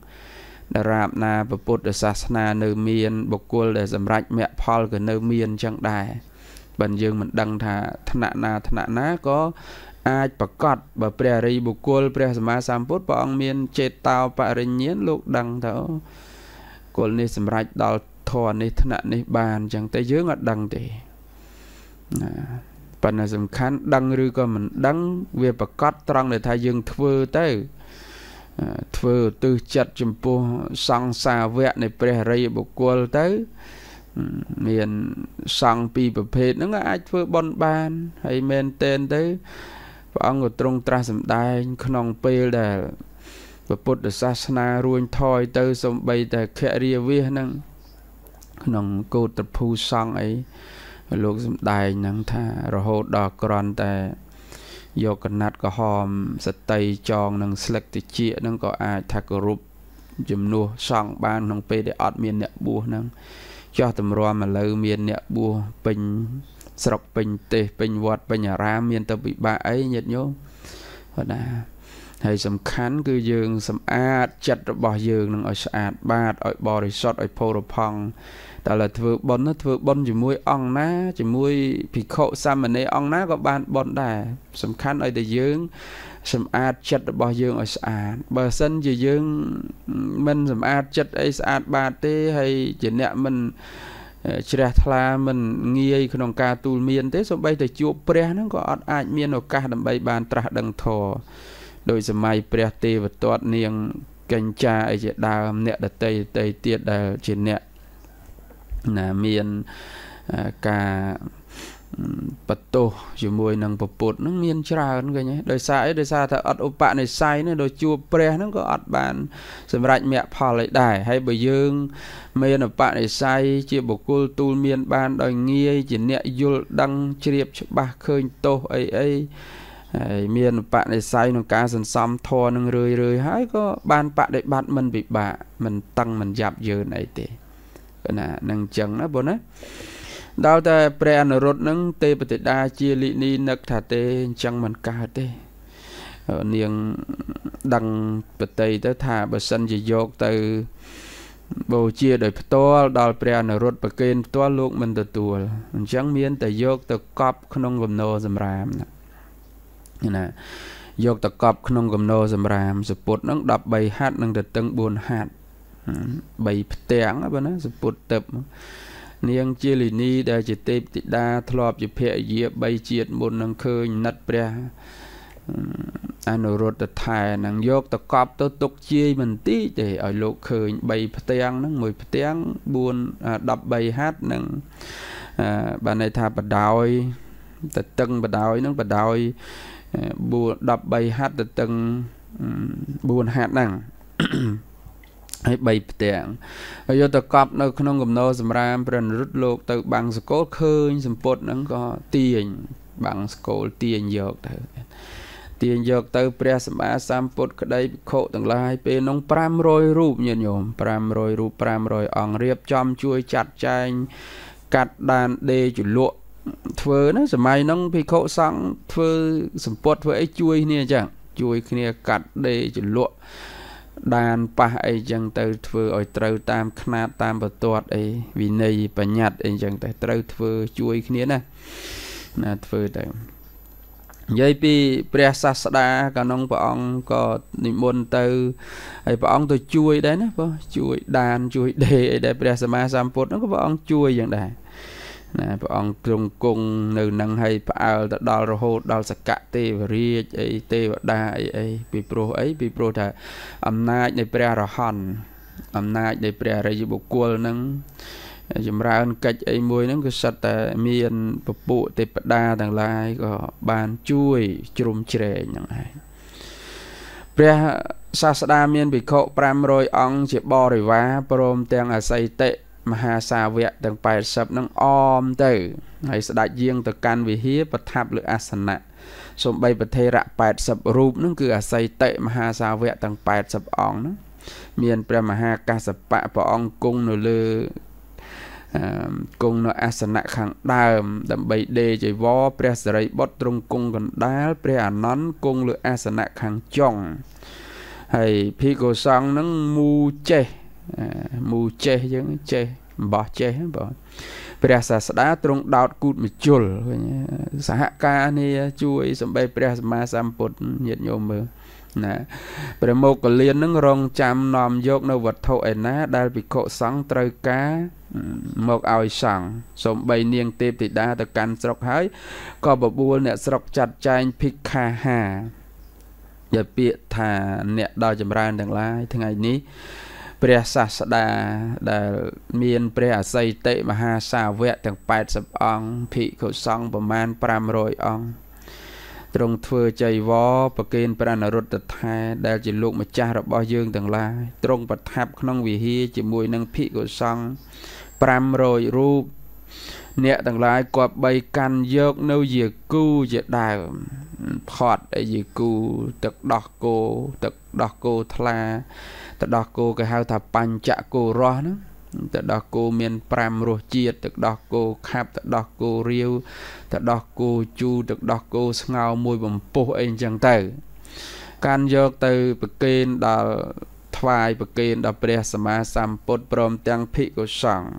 ដរាបណាពុទ្ធសាសនានៅមាន បុគ្គលដែលសម្រេចមគ្គផលក៏នៅមានអញ្ចឹងដែរបើយើងមិនដឹងថាថ្នាក់ណាថ្នាក់ណាក៏អាចប្រកាសបើព្រះរិយបុគ្គលព្រះសម្មាសម្ពុទ្ធព្រះអង្គមានចេតតោបរិញ្ញាណលោកដឹងទៅគលនេះសម្រេចដល់ធរនេះថ្នាក់នេះបានអញ្ចឹងតែយើងអត់ដឹងទេណាប៉ុន្តែសំខាន់ដឹងឬក៏មិនដឹងវាប្រកាសត្រង់ដែលថាយើងធ្វើទៅ ធ្វើឧទ្ទិសចិត្តចំពោះសង្សាវៈនៃព្រះរិយបុគ្គលទៅមានសង្ឃពីរប្រភេទហ្នឹងអាចធ្វើបន់បានហើយមែនតែនទៅព្រះអង្គក៏ទ្រង់ត្រាស់សម្ដែង ក្នុងពេលដែលពុទ្ធសាសនារួញថយទៅសំបីតែខរិយវិសហ្នឹងក្នុងកោតភូសង្ឃអីលោកសម្ដែងហ្នឹងថារហូតដល់ក្រន់តែ យកកណាត់ក្រហមសតីចងនឹងស្លឹកតិចហ្នឹងក៏អាចថាគោរពជំនួសសង្ឃបានក្នុងពេលដែលអត់មានអ្នកបួសហ្នឹងចោះតម្រាំឥឡូវមានអ្នកបួសពេញស្រុកពេញទេស ពេញវត្តពេញអារាមមានទៅពិបាកអីញាតិញោមបាទណាហើយសំខាន់គឺយើងសម្អាតចិត្តរបស់យើងនឹងឲ្យស្អាតបាតឲ្យបរិសុទ្ធឲ្យផូរផង់ តែឡើធ្វើបុណ្យធ្វើបុណ្យជាមួយអង្គណាជាមួយភិក្ខុសាមណេរអង្គណាក៏បានបុណ្យដែរសំខាន់ឲ្យតែយើងសម្អាតចិត្តរបស់យើងឲ្យស្អាតបើសិនជាយើងមិនសម្អាតចិត្តអីស្អាតបាតទេហើយជាអ្នកមិនជ្រះថ្លាមិនងាយក្នុងការទូលមានទេសូម្បីតែជួបព្រះហ្នឹងក៏អត់អាចមានឱកាសដើម្បីបានត្រាស់ដឹងធម៌ដោយសម័យព្រះទេវទត្តនាងកកញ្ចាអីជាដើមអ្នកដតីដតីទៀតដែលជាអ្នក ណាមានការបតោជាមួយនឹងពពុទ្ធនឹងមានច្រើនឃើញទេដោយសារអីដោយសារថាអត់ឧបនិស្ស័យនេះដោយជួបព្រះហ្នឹងក៏អត់បាន សម្រេចមគ្គផលអីដែរហើយបើយើងមានឧបនិស្ស័យជាបុគ្គលទូលមាន បានដោយងាយជាអ្នកយល់ដឹងជ្រាបច្បាស់ឃើញទោសអីអីហើយមានបនិស័យក្នុងការសន្សំធរនឹងរឿយរឿយហើយក៏បានបដិបត្តិមិនពិបាកមិនតឹងមិនយ៉ាប់យឺនអីទេ ណានឹងអញ្ចឹងណាបងណាដល់តែព្រះអនុរុទ្ធនឹងទេពតិតាជាលិនីនឹកថាទេអញ្ចឹងមិនកើតទេនាងដឹងបតីទៅថាបើសិនជាយកទៅបូជាដោយផ្ទាល់ដល់ព្រះអនុរុទ្ធប្រគេនផ្ទាល់លោកមិនទទួលអញ្ចឹងមានតែយកទៅកប់ក្នុងលំណោសម្រាមណាណាយកតកប់ក្នុងកំណោសម្រាមសពុតនឹង13ហាត់និងទៅតឹង4ហាត់ 3ផ្ទាំងបើណាសពុតទឹកនាងជាលីនីដែលជាទេពធីតាធ្លាប់ជាភរិយា3ជាតិមុននឹងឃើញណិតព្រះអនុរុទ្ធថែនឹងយកតកប់ទៅទុកជាយមិនទីទេឲ្យលោកឃើញ3ផ្ទាំងហ្នឹងមួយផ្ទាំង4 13ហាត់នឹងបានន័យថាបដោយទៅតឹងបដោយហ្នឹងបដោយ13ហាត់ទៅទាំង4ហាត់ហ្នឹង ហើយ3ផ្ទាំងហើយយកទៅកប់នៅក្នុងកំណោសម្រាមព្រះនរុត្តលោកទៅបាំងសកលឃើញសម្ពុតហ្នឹងក៏ទាញបាំងសកលទាញយកទៅទាញយកទៅព្រះសម្មាសម្ពុទ្ធក្តីភិក្ខុទាំងឡាយពេលនោះ500រូបញាតិញោម500រូប500អង្គរៀបចំជួយចាត់ចែងកាត់ដានដេជលក់ធ្វើណាសម័យហ្នឹងភិក្ខុសង្ឃធ្វើសម្ពត់ធ្វើអីជួយគ្នាអញ្ចឹងជួយគ្នាកាត់ដេរចលក់ ដានប៉ះអីចឹងទៅធ្វើឲ្យត្រូវតាមຂ្នាតតាមបន្ទាត់អីវិន័យបញ្ញត្តិអីចឹងទៅត្រូវធ្វើជួយគ្នាណាណាធ្វើទៅនិយាយពីព្រះសាស្តាកាលនោះព្រះអង្គក៏និមន្តទៅហើយព្រះអង្គទៅជួយដែរណាបងជួយដានជួយដេអីដែរព្រះសម្មាសម្ពុទ្ធនោះក៏ព្រះអង្គជួយយ៉ាងដែរ ណាព្រះអង្គទ្រង់គង់នៅនឹងឲ្យផ្អើលទៅដល់រហូតដល់សកៈទេវរាជអីទេវតាអីអីពីព្រោះអីពីព្រោះថាអំណាចនៃព្រះរហន្តអំណាចនៃព្រះរិយបុគ្គលនឹងចម្រើនកិច្ចអីមួយហ្នឹងគឺសិតតែមានពពួកទេពតាទាំងឡាយក៏បានជួយជ្រុំជ្រែងហ្នឹងឯងព្រះសាស្តាមានភិក្ខុ500អង្គជាបរិវារព្រមទាំងអស័យតិ មហាសាវកទាំង80នឹងអមទៅហើយស្ដេចយាងទៅកាន់វិហារប្រថាប់លើអាសនៈសំបីប្រធេរៈ80រូបនឹងគឺអាស័យតិមហាសាវកទាំង80អង្គហ្នឹងមានព្រះមហាកាសបៈព្រះអង្គគង់នៅលើគង់នៅអាសនៈខាងដើម ដើម្បីដេចៃវរព្រះសិរីបុត្រទ្រង់គង់កណ្ដាលព្រះអានន្ទគង់លើអាសនៈខាងចុងហើយភិក្ខុសង្ឃនឹងមូចេះ មូចេះយើងចេះអំបោះចេះបងព្រះសាស្តាទ្រង់ដោតគូតម្ជុលឃើញសហការនេះជួយសំបីព្រះសម្មាសម្ពុទ្ធញាតិញោមមើលណាព្រះមោគលាននឹងរងចាំនាំយកនៅវត្ថុឯណា ដែលភិក្ខុសង្ឃត្រូវការមកឲ្យសង្ឃសំបីនាងទេពធីតាទៅកាន់ស្រុកហើយក៏បបួលអ្នកស្រុកចាត់ចែងភិក្ខាហាយកពាក្យថាអ្នកដល់ចម្រើនទាំងឡាយថ្ងៃនេះ ព្រះសាស្តាដែលមានព្រះអស័យតិមហាសាវកទាំង80អង្គភិក្ខុសង្ឃប្រមាណ500អង្គទ្រង់ធ្វើចៃវរប្រគេនព្រះនរុត្តថែដែលជាលោកម្ចាស់របស់យើងទាំងឡាយទ្រង់ប្រថាប់ក្នុងវិហារជាមួយនឹងភិក្ខុសង្ឃ500រូប អ្នកទាំងឡាយគប្បីកាន់យកនៅយាគូជាដើមផត់ឯយាគូទឹកដោះគោទឹកដោះគោថ្លាទឹកដោះគោគេហៅថាបញ្ចគោរសហ្នឹងទឹកដោះគោមាន5រសជាតិទឹកដោះគោខាប់ទឹកដោះគោរាវទឹកដោះគោជូរទឹកដោះគោស្ងោរមួយបំពុះអីអញ្ចឹងទៅកាន់យកទៅប្រគេនដល់ថ្វាយប្រគេនដល់ព្រះសម្មាសម្ពុទ្ធព្រមទាំងភិក្ខុសង្ឃ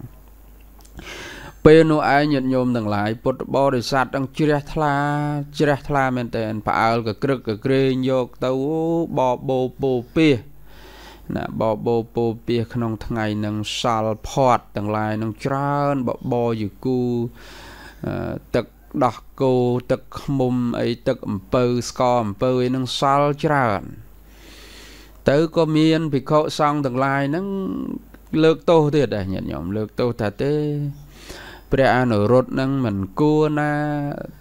ពេលនោះឯងញាតិញោមទាំងឡាយពុទ្ធបរិស័ទទាំងជ្រះថ្លាជ្រះថ្លាមែនតើផ្អើលកក្រឹកកក្រែងយកទៅបបោពោពាសណាបបោពោពាសក្នុងថ្ងៃនឹងសល់ផាត់ទាំងឡាយនឹងច្រើនបបោយគូទឹកដោះគោទឹកខ្មុំអីទឹកអំពៅស្ករអំពៅអីនឹងសល់ច្រើន ទៅក៏មានភិក្ខុសង្ឃទាំងឡាយហ្នឹងលើកទោសទៀតដែរញាតិញោមលើកទោសថាទេ ព្រះអនុរុទ្ធនឹងមិនគួរណា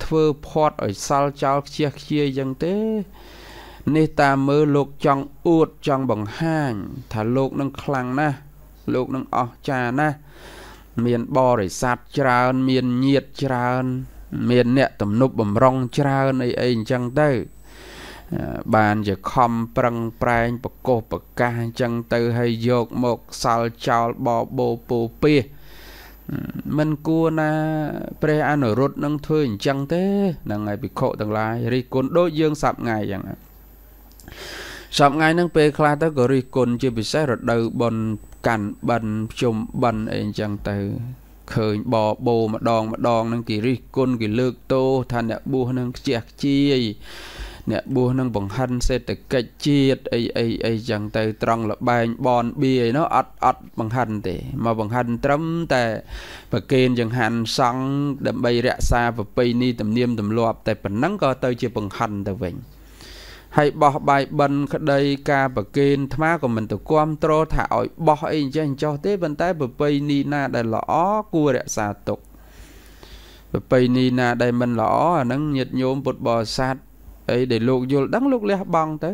ធ្វើផាត់ឲ្យសល់ចោលខ្ជះខ្ជាយចឹងទេនេះតាមមើលលោកចង់អួតចង់បង្ហាញ ថាលោកនឹងខ្លាំងណាស់លោកនឹងអស្ចារ្យណាស់មានបរិស័ទច្រើន មានញាតច្រើន មានអ្នកទំនប់បំរុងច្រើនអីអីអញ្ចឹងទៅបានជាខំប្រឹងប្រែងបកុសប្រកាសអញ្ចឹងទៅឲ្យយកមកសល់ចោលបបោពោពាស មិនគួរណាព្រះអនុរុទ្ធនឹងធ្វើអញ្ចឹងទេហ្នឹងហើយភិក្ខុទាំងឡាយរិះគន់ដូចយើងសប្ងៃអញ្ចឹងសប្ងៃហ្នឹងពេលខ្លះទៅក៏រិះគន់ជាពិសេសរដូវបនកាន់បិណ្ឌជុំបិណ្ឌអីអញ្ចឹងទៅឃើញបបោម្ដងម្ដងហ្នឹងគេរិះគន់គេលើកទោសថាអ្នកបួសនឹងខ្ជះខ្ជាយ អ្នកបួសនឹងបង្ហាញសេដ្ឋកិច្ចជាតិអីអីអីចឹងទៅត្រង់លបែងបនបៀអីនោះអត់អត់បង្ហាញទេមកបង្ហាញត្រឹមតែប្រគេនចង្ហាន់សង់ដើម្បីរក្សាប្រពៃណីទំនៀមទម្លាប់តែប៉ុណ្ណឹងក៏ទៅជាបង្ហាញទៅវិញហើយបោះបាយបិណ្ឌក្តីការប្រគេនថ្មក៏មិនទៅគាំទ្រថាឲ្យបោះអីអញ្ចឹងចោះទេប៉ុន្តែប្រពៃណីណាដែលល្អគួររក្សាទុកប្រពៃណីណាដែលមិនល្អអានឹងញាតញោមពុទ្ធបរិស័ទ អីដែលលោកយល់ដឹងលោកលះបង់ទៅ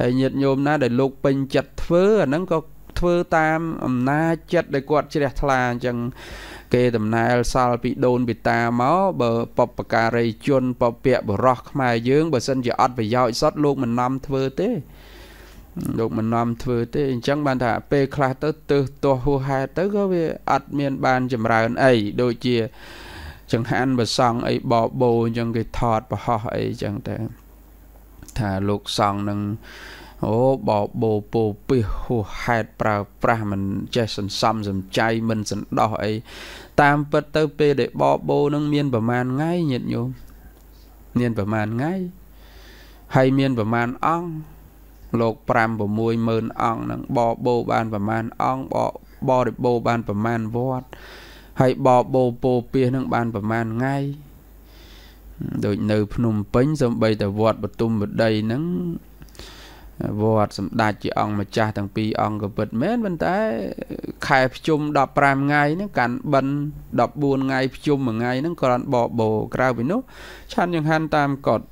ហើយញាតិញោមណាដែលលោកពេញចិត្តធ្វើអាហ្នឹងក៏ធ្វើតាមអំណាចចិត្តដែលគាត់ជ្រះថ្លាអញ្ចឹងគេដំណើរសល់ពីដូនពីតាមកបើបបការីជនបពៈបរោះខ្មែរយើងបើសិនជាអត់ប្រយោជន៍សុទ្ធលោកមិននាំធ្វើទេលោកមិននាំធ្វើទេអញ្ចឹងបានថាពេលខ្លះទៅទើសទាស់ហួសហេតុទៅក៏វាអត់មានបានចម្រើនអីដូចជា ចង្ហាន់បសង់អីបបោអញ្ចឹងគេថតប្រហោះអីអញ្ចឹងទៅថាលោកសង្ឃនឹងអូបបោពោពិហួហេតុប្រើប្រាស់មិនចេះសន្សំសំចៃមិនសន្តោសអីតាមពិតទៅពេលដែលបបោនឹងមានប្រមាណថ្ងៃញាតិញោមមានប្រមាណថ្ងៃហើយមានប្រមាណអង្គលោក5 6ម៉ឺនអង្គនឹងបបោបានប្រមាណអង្គបបរិបោបានប្រមាណវត្ត ហើយបបោពោពាសនឹងបានប្រមាណថ្ងៃដូចនៅភ្នំពេញសំបីតែវត្តបទុមវតីហ្នឹងវត្តសម្ដេចជាអង្គម្ចាស់ទាំងពីរអង្គក៏ពិតមែនប៉ុន្តែ ខែភ្ជុំ15ថ្ងៃហ្នឹងកាន់បិណ្ឌ14ថ្ងៃភ្ជុំមួយថ្ងៃហ្នឹងគ្រាន់បបោក្រៅពីនោះឆាន់ចង្ហាន់តាមកត់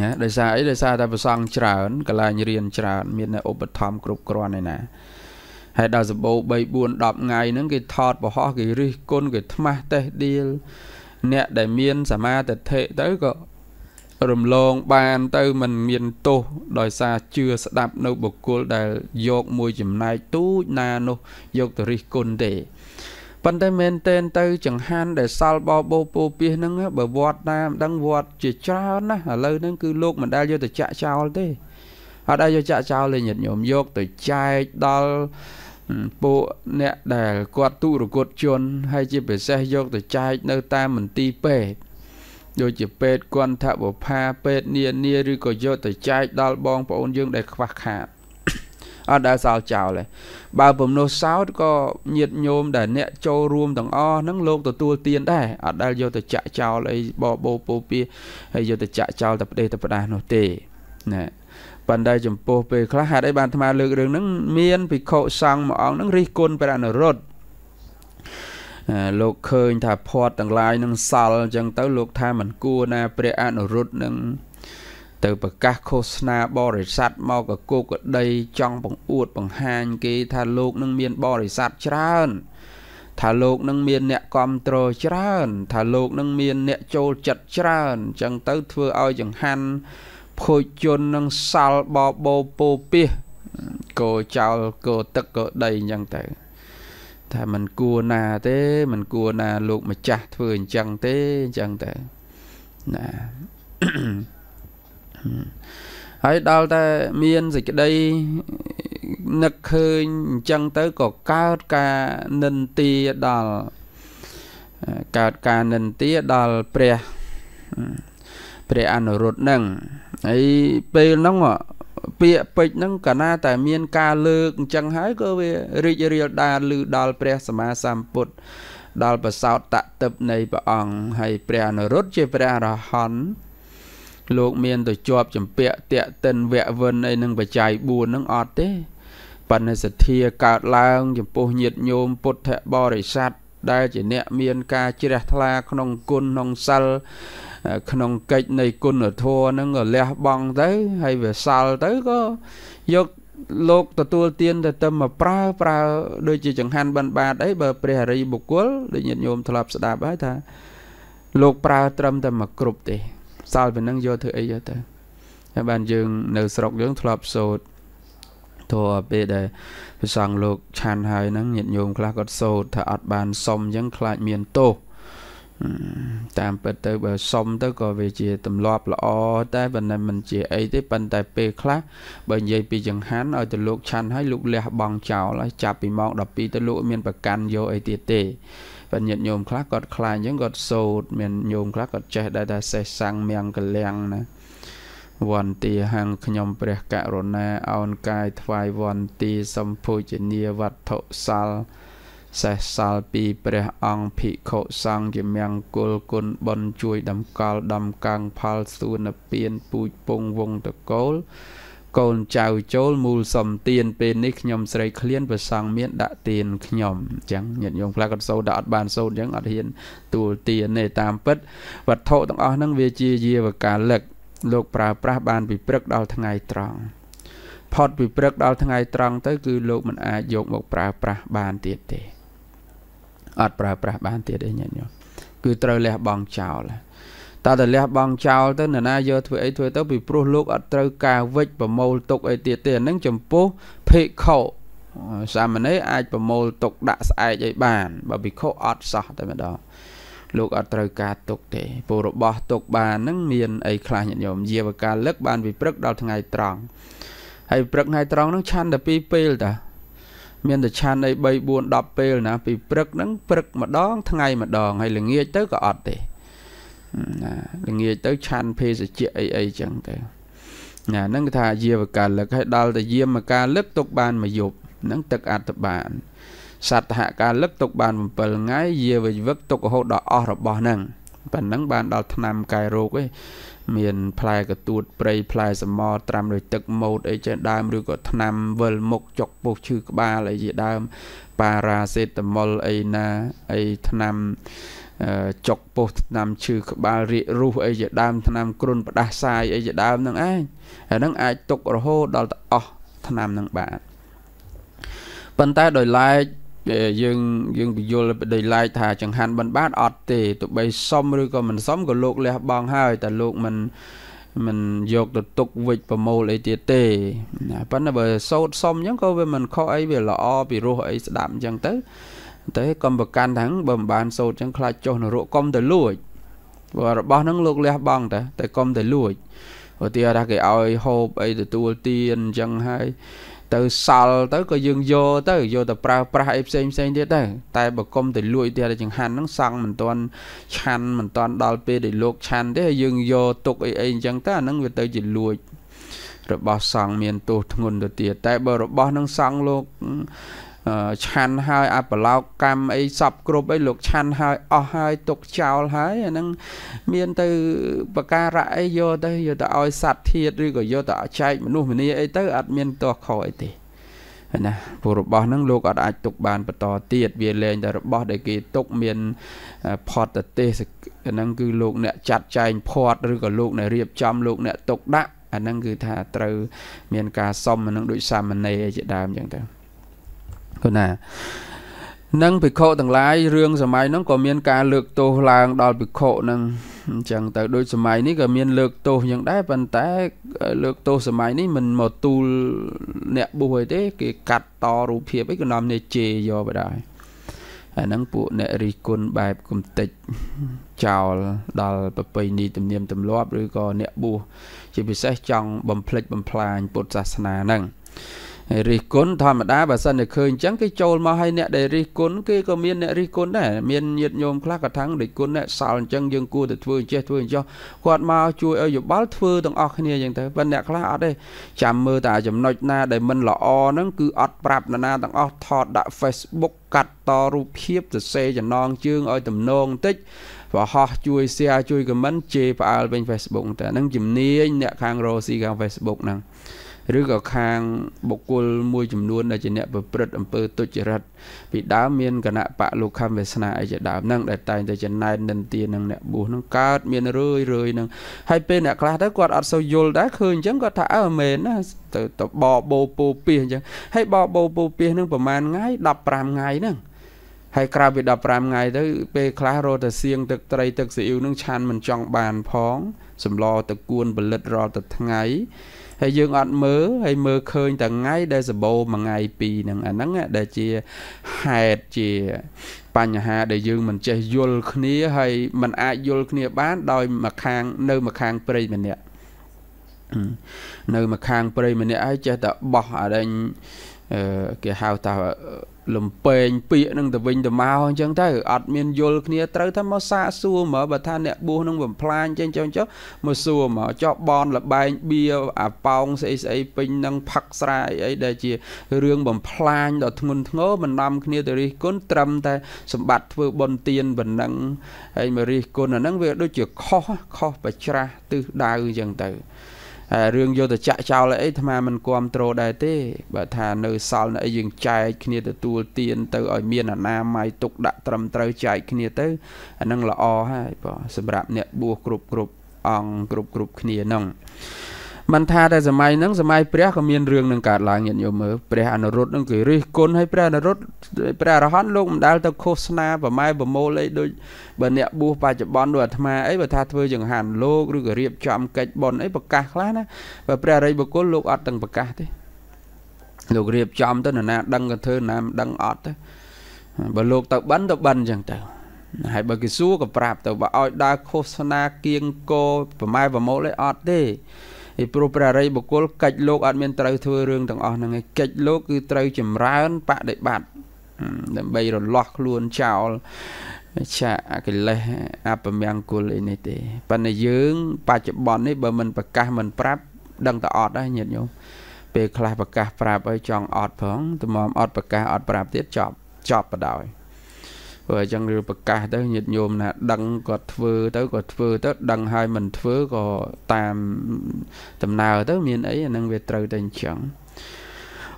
ណាដោយសារអីដោយសារតែប្រសង់ច្រើនកន្លែងរៀនច្រើន មានឧបត្ថម្ភគ្រប់គ្រាន់ឯណា ហើយដល់សម្បូរ3 4 10ថ្ងៃហ្នឹងគេថតប្រហោះគេរិះគន់គេថ្មាស់តេះដៀលអ្នកដែលមានសមាទិដ្ឋិទៅក៏រំលងបានទៅมันមានទោសដោយសារជឿស្ដាប់នៅបុគ្គលដែលយកមួយចំណែកទូចណានោះយកទៅរិះគន់ទេប៉ុន្តែមែនតែនទៅចង្ហាន់ដែលសល់បបោពោពាសហ្នឹងបើវត្តណាមិនដឹងវត្តជាច្រើនណាឥឡូវហ្នឹងគឺលោកមិនដែលយកទៅចាក់ចោលទេអត់ដែលយកចាក់ចោលទេញាតិញោមយកទៅចែកដល់ ពួកអ្នកដែលគាត់ទុរគតជន ហើយជាពិសេសយកទៅចែកនៅតាមមន្ទីរពេទ្យដូចជាពេទ្យគន្ធបុផាពេទ្យនានាឬក៏យកទៅចែកដល់បងប្អូនយើងដែលខ្វះខាតអត់ដែលសល់ចោលទេបើពំនោះសោតក៏ញាតញោមដែលអ្នកចូលរួមទាំងអស់ហ្នឹងលោកទទួលទានដែរអត់ដែលយកទៅចាក់ចោលអីបបោពោពីហើយយកទៅចាក់ចោលតែប្រទេសតែប្រដាសនោះទេណា ប៉ុន្តែចំពោះពេលខ្លះហេតុអីបានអាត្មាលើករឿងហ្នឹងមានភិក្ខុសង្ឃមួយអង្គហ្នឹងរិះគន់ព្រះអនុរុទ្ធលោកឃើញថាផាត់ទាំងឡាយនឹងសល់អញ្ចឹងទៅលោកថាមិនគួរណាព្រះអនុរុទ្ធនឹងទៅប្រកាសឃោសនាបរិស័ទមកកគោកដីចង់បង្អួតបង្ហាញគេថាលោកនឹងមានបរិស័ទច្រើនថាលោកនឹងមានអ្នកគ្រប់គ្រងច្រើន ថាលោកនឹងមានអ្នកចូលចិត្តច្រើនអញ្ចឹងទៅធ្វើឲ្យចង្ហាន់ ភោជននឹងសល់បបោពោពាសកោចោលកោទឹកកោដីអញ្ចឹងទៅថាมันគួរណាទេมันគួរណាលោកម្ចាស់ធ្វើអញ្ចឹងទេអញ្ចឹងទៅណាហើយដល់តែមានសេចក្តីនឹកឃើញអញ្ចឹងទៅក៏កើតការនិន្ទាដល់កើតការនិន្ទាដល់ព្រះព្រះអនុរុទ្ធនឹង ហើយពេលហ្នឹងពាក្យពេចហ្នឹងកាលណាតែមានការលើកអញ្ចឹងហើយក៏វារីករាលដាលឮដល់ព្រះសម្មាសម្ពុទ្ធដល់ប្រសោតតទឹកនៃព្រះអង្គហើយព្រះអនុរុទ្ធជាព្រះអរហន្តលោកមានទៅជាប់ចម្ពាក់តេតិនវៈវិនអីនឹងបច្ច័យ4ហ្នឹងអត់ទេប៉ុន្តែសទ្ធាកើតឡើងចំពោះញាតិញោមពុទ្ធបរិស័ទដែលជាអ្នកមានការជ្រះថ្លាក្នុងគុណក្នុងសិល ក្នុងកិច្ចនៃគុណធម៌ហ្នឹងក៏លះបង់ទៅហើយវាសល់ទៅក៏យកលោកទទួលទានទៅទៅមកប្រើប្រើដូចជាចង្ហាន់បិណ្ឌបាតអីបើព្រះអរិយបុគ្គលដូចញាតិញោមធ្លាប់ស្ដាប់ហើយថាលោកប្រើត្រឹមតែមកគ្រប់ទេសល់ប៉ុណ្ណឹងយកធ្វើអីយកទៅហើយបានយើងនៅស្រុកយើងធ្លាប់សូត្រធម៌ពេលដែលព្រះសង្ឃលោកឆាន់ហើយហ្នឹងញាតិញោមខ្លះគាត់សូត្រថាអត់បានសុំអញ្ចឹងខ្លាចមានទោស តាមពិតទៅបើសុំទៅក៏វាជាទម្លាប់ល្អតែប៉ុន្តែមិនជាអីទេប៉ុន្តែពេលខ្លះបើនិយាយពីចង្ហាន់ឲ្យទៅលោកឆាន់ឲ្យលោកលះបង់ចោលហើយចាប់ពីម៉ោង12ទៅលោកមានប្រកាន់យកអីទៀតទេបើញាតិញោមខ្លះគាត់ខ្លាចអញ្ចឹងគាត់សូត្រមានញោមខ្លះគាត់ចេះដែរថាសេះសាំងមៀងកលាំងណាវន្ទាហាងខ្ញុំព្រះករុណាអោនកាយថ្វាយវន្ទាសម្ភោជនីវត្ថុសាល់ សេះសល់ពីព្រះអង្គភិក្ខុសង្ឃជាមង្គលគុណបុណ្យជួយតម្កល់ដំកាំងផលសួនពៀនពូជពងវងតកូលកូនចៅចូលមូលសំទៀនពេលនេះខ្ញុំស្រីឃ្លានប្រសង់មានដាក់ទៀនខ្ញុំអញ្ចឹងញាតិញោមខ្លះគាត់សូត្រដាក់អត់បានសូត្រអញ្ចឹងអត់ហ៊ានទួលទៀនទេតាមពិតវត្ថុទាំងអស់ហ្នឹងវាជាយាវកាលឹកលោកប្រើប្រាស់បានពីព្រឹកដល់ថ្ងៃត្រង់ផុតពីព្រឹកដល់ថ្ងៃត្រង់ទៅគឺលោកមិនអាចយកមកប្រើប្រាស់បានទៀតទេ អត់ប្រើប្រាស់បានទៀតទេញាតិញោមគឺត្រូវលះបង់ចោលតើតលះបង់ចោលទៅនរណាយកធ្វើអីធ្វើទៅពីព្រោះលោកអត់ត្រូវការវិច្ចប្រមូលទុកអីទៀតទេអានឹងចំពោះភិក្ខុសាមណេរអាចប្រមូលទុកដាក់ស្អែកអីបានបើភិក្ខុអត់សោះតែម្ដងលោកអត់ត្រូវការទុកទេព្រោះរបស់ទុកបានហ្នឹងមានអីខ្លះញាតិញោមយាវកាលឹកបានវិព្រឹកដល់ថ្ងៃត្រង់ហើយព្រឹកថ្ងៃត្រង់ហ្នឹងឆាន់តែពីរពេលតា មានតែឆានអី3 4 10ពេលណាពីព្រឹកហ្នឹងព្រឹកម្ដង ថ្ងៃម្ដងហើយល្ងាចទៅក៏អត់ទេណាល្ងាចទៅឆានភេសជ្ជៈអីអីចឹងទៅណាហ្នឹងគេថាយាវកាលឹកហើយដល់តែយាមកាលឹកទុកបានមួយយប់ហ្នឹងទឹកអត្តបានសត្វហកាលឹកទុកបាន7ថ្ងៃយាវវឹកទុករហូតដល់អស់របស់ហ្នឹងប៉ុណ្ណឹងបានដល់ឆ្នាំកែរោគឯង មានផ្លែកទួតព្រៃផ្លែសមរត្រាំដោយទឹកម៉ូតអីជាដើមឬក៏ថ្នាំវិលមុខចុកពុះឈឺក្បាលអីជាដើម ប៉ារ៉ាសេតាមុលអីណាអីថ្នាំចុកពុះថ្នាំឈឺក្បាលរាករុះអីជាដើមថ្នាំគ្រុនផ្ដាសាយអីជាដើមហ្នឹងឯងហើយហ្នឹងអាចទុករហូតដល់អស់ថ្នាំហ្នឹងបានប៉ុន្តែដោយឡែក យើងយើងពយល់ដោយឡែកថាចង្ហាន់បិណ្ឌបាតអត់ទេទោះបីសុំឬក៏មិនសុំក៏លោកលះបង់ហើយតែលោកមិនមិនយកទៅទុកវិច្ចប្រមូលអីទៀតទេណាប៉ុន្តែបើសោតសុំអញ្ចឹងក៏វាមិនខុសអីវាល្អពីរោះអីស្ដាប់អញ្ចឹងទៅតែកុំប្រកាន់ថាបើមិនបានសោតអញ្ចឹងខ្លាចចុះនរកកុំទៅលួចព្រោះរបស់ហ្នឹងលោកលះបង់តែតែកុំទៅលួចឧទាហរណ៍ថាគេឲ្យហូបអីទទួលទានអញ្ចឹងហើយ ទៅសល់ទៅក៏យើងយកទៅយកទៅប្រើប្រាស់អីផ្សេងផ្សេងទៀតទៅតែបើគុំទៅលួចទៀតចង្ហាន់ហ្នឹងសង់មិនទាន់ឆាន់មិនទាន់ដល់ពេលដែលលោកឆាន់ទេយើងយកទុកអីអីអញ្ចឹងទៅអាហ្នឹងវាទៅជាលួចរបស់សង់មានទោសធ្ងន់ទៅទៀតតែបើរបស់នឹងសង់លោក ឆាន់ហើយអបឡោកកម្មអីសពគ្រប់អីលោកឆាន់ហើយអស់ហើយទុកចោលហើយអាហ្នឹងមានទៅបការៈអីយកទៅយកទៅឲ្យសត្វធាតឬក៏យកទៅចែកមនុស្សម្នាអីទៅអត់មានទោះខុសអីទេណាព្រោះរបស់ហ្នឹងលោកអត់អាចទុកបានបន្តទៀតវាលែងតែរបស់ដែលគេទុកមានផតទេសហ្នឹងគឺលោកអ្នកចាត់ចែងផាត់ឬក៏លោកអ្នករៀបចំលោកអ្នកទុកដាក់អាហ្នឹងគឺថាត្រូវមានការសុំអាហ្នឹងដូចសាមណេរជាដើមអញ្ចឹងទៅ គណានឹងភិក្ខុទាំងឡាយរឿងសម័យហ្នឹងក៏មានការលើកទោសឡើងដល់ភិក្ខុហ្នឹងអញ្ចឹងទៅដូចសម័យនេះក៏មានលើកទោសអញ្ចឹងដែរប៉ុន្តែលើកទោសសម័យនេះមិនមកទូលអ្នកបុះអីទេ គេកាត់តរូបភាពអីក៏នាំនេះជេរយកទៅដែរអាហ្នឹងពួកអ្នករិះគន់បែបគំតិចចោលដល់ប្រពៃណីទំនៀមទម្លាប់ឬក៏អ្នកបួសជាពិសេសចង់បំភ្លេចបំផ្លាញពុទ្ធសាសនាហ្នឹងអហើយ រិះគន់ធម្មតាបើសិនតែឃើញអញ្ចឹងគេចូលមកឲ្យអ្នកដែលរិះគន់គេក៏មានអ្នករិះគន់ដែរមានញាតិញោមខ្លះក៏ថារិះគន់អ្នកសល់អញ្ចឹងយើងគួរតែធ្វើអញ្ចេះធ្វើអញ្ចោះគាត់មកជួយឲ្យយោបល់ធ្វើទាំងអស់គ្នាអញ្ចឹងទៅប៉ុន្តែអ្នកខ្លះអត់ទេចាំមើលតែចំណុចណាដែលមិនល្អហ្នឹងគឺអត់ប្រាប់នរណាទាំងអស់ថតដាក់ Facebook កាត់តរូបភាពសរសេរចំណងជើងឲ្យទំនងបន្តិចបើហោះជួយ share ជួយ comment ជេរផ្អើលវិញ Facebook តែហ្នឹងជំនាញអ្នកខាងរ៉ូស៊ីខាង Facebook ហ្នឹង ឬក៏ខាងបុគ្គលមួយចំនួនដែលជាអ្នកប្រព្រឹត្តអំពើទុច្ចរិតពីដើមមានគណៈបកលោកខំវាសនាអីជាដើមហ្នឹងដែលតែងតែចំណែននិន្ទានឹងអ្នកបួសហ្នឹងកើតមានរឿយរឿយហ្នឹងហើយពេលអ្នកខ្លះទៅគាត់អត់សូវយល់ដែរឃើញអញ្ចឹងគាត់ថាអើមែនណាទៅទៅបបោពោពីអញ្ចឹងហើយបបោពោពីហ្នឹងប្រហែលថ្ងៃ15ថ្ងៃហ្នឹងហើយក្រៅពី15ថ្ងៃទៅពេលខ្លះរត់ទៅសៀងទឹកត្រីទឹកស៊ីអ៊ីវនឹងឆានមិនចង់បានផងសម្លទៅគួនផលិតរាល់ទៅថ្ងៃ ហើយយើងអត់មើលហើយមើលឃើញតែថ្ងៃដែលសបោមួយថ្ងៃពីរហ្នឹងអាហ្នឹងដែលជាហេតុជាបញ្ហាដែលយើងមិនចេះយល់គ្នាហើយមិនអាចយល់គ្នាបាន ដោយមួយខាងនៅមួយខាងព្រៃម្នាក់នៅមួយខាងព្រៃម្នាក់ហើយចេះតែបោះអរិញគេហៅថា លំពេងពាកនឹងទៅវិញទៅមកអញ្ចឹងទៅអត់មានយល់គ្នាត្រូវថាមកសាកសួរមកបើថាអ្នកបួសនឹងបំផ្លាញចេញចុះចុះមកសួរមកចោះបនលបែងបៀអាប៉ោងស្អីស្អីពេញនឹងផឹកស្រាអីអីដែលជារឿងបំផ្លាញដ៏ធ្ងន់ធ្ងរមិនដំគ្នាទៅរិះគន់ត្រឹមតែសម្បត្តិធ្វើបុណ្យទានប៉ុណ្ណឹងហើយមករិះគន់អាហ្នឹងវាដូចជាខុសខុសបច្រាស់ទិសដៅអញ្ចឹងទៅ រឿងយកទៅចាក់ចោលអីអាត្មាមិនគ្រប់ត្រូលដែរទេបើថានៅសល់នៅអីយើងចែកគ្នាទទួលទានទៅឲ្យមានអនាម័យទុកដាក់ត្រឹមត្រូវចែកគ្នាទៅអានឹងល្អហើយបងសម្រាប់អ្នកបួសគ្រប់គ្រប់អង្គគ្រប់គ្រប់គ្នាហ្នឹង មិនថាតែសម័យហ្នឹងសម័យព្រះក៏មានរឿងនឹងកើតឡើងញាតិញោមមើលព្រះអនុរុទ្ធហ្នឹងគេរិះគន់ឲ្យព្រះអនុរុទ្ធព្រះអរហន្តលោកមិនដែលទៅឃោសនាប្រម៉ែប្រមូលអីដូចបើអ្នកបួសបច្ចុប្បន្នដូចអាត្មាអីបើថាធ្វើចង្ហាន់លោកឬក៏រៀបចំកិច្ចបុណ្យអីប្រកាសខ្លះណាបើព្រះអរិយបុគ្គលលោកអត់ទាំងប្រកាសទេលោករៀបចំទៅនរណាដឹងក៏ធ្វើណាមិនដឹងអត់ទៅបើលោកទៅបិណ្ឌទៅបិណ្ឌអញ្ចឹងទៅហើយបើគេសួរក៏ប្រាប់ទៅបើឲ្យដើរឃោសនាគៀងកោប្រម៉ែប្រមូលអីអត់ទេ ពីព្រោះព្រះអរិយបុគ្គលកិច្ចលោកអត់មានត្រូវធ្វើរឿងទាំងអស់ហ្នឹងឯងកិច្ចលោកគឺត្រូវចម្រើនបដិបត្តិដើម្បីរលាស់ខ្លួនចោលចាអកិលេសអពមង្គលអីនេះទេប៉ុន្តែយើងបច្ចុប្បន្ននេះបើមិនប្រកាសមិនប្រាប់ដឹងតែអត់ដែរញាតិញោមពេលខ្លះប្រកាសប្រាប់ឲ្យចង់អត់ផងតម្រាំអត់ប្រកាសអត់ប្រាប់ទៀតចប់ចប់បដ ாய் ព្រោះអញ្ចឹងរឿងប្រកាសទៅញាតិញោមណាដឹងគាត់ធ្វើទៅគាត់ធ្វើទៅដឹងហើយមិនធ្វើក៏តាមដំណើរទៅមានអីអានឹងវាត្រូវតែអញ្ចឹង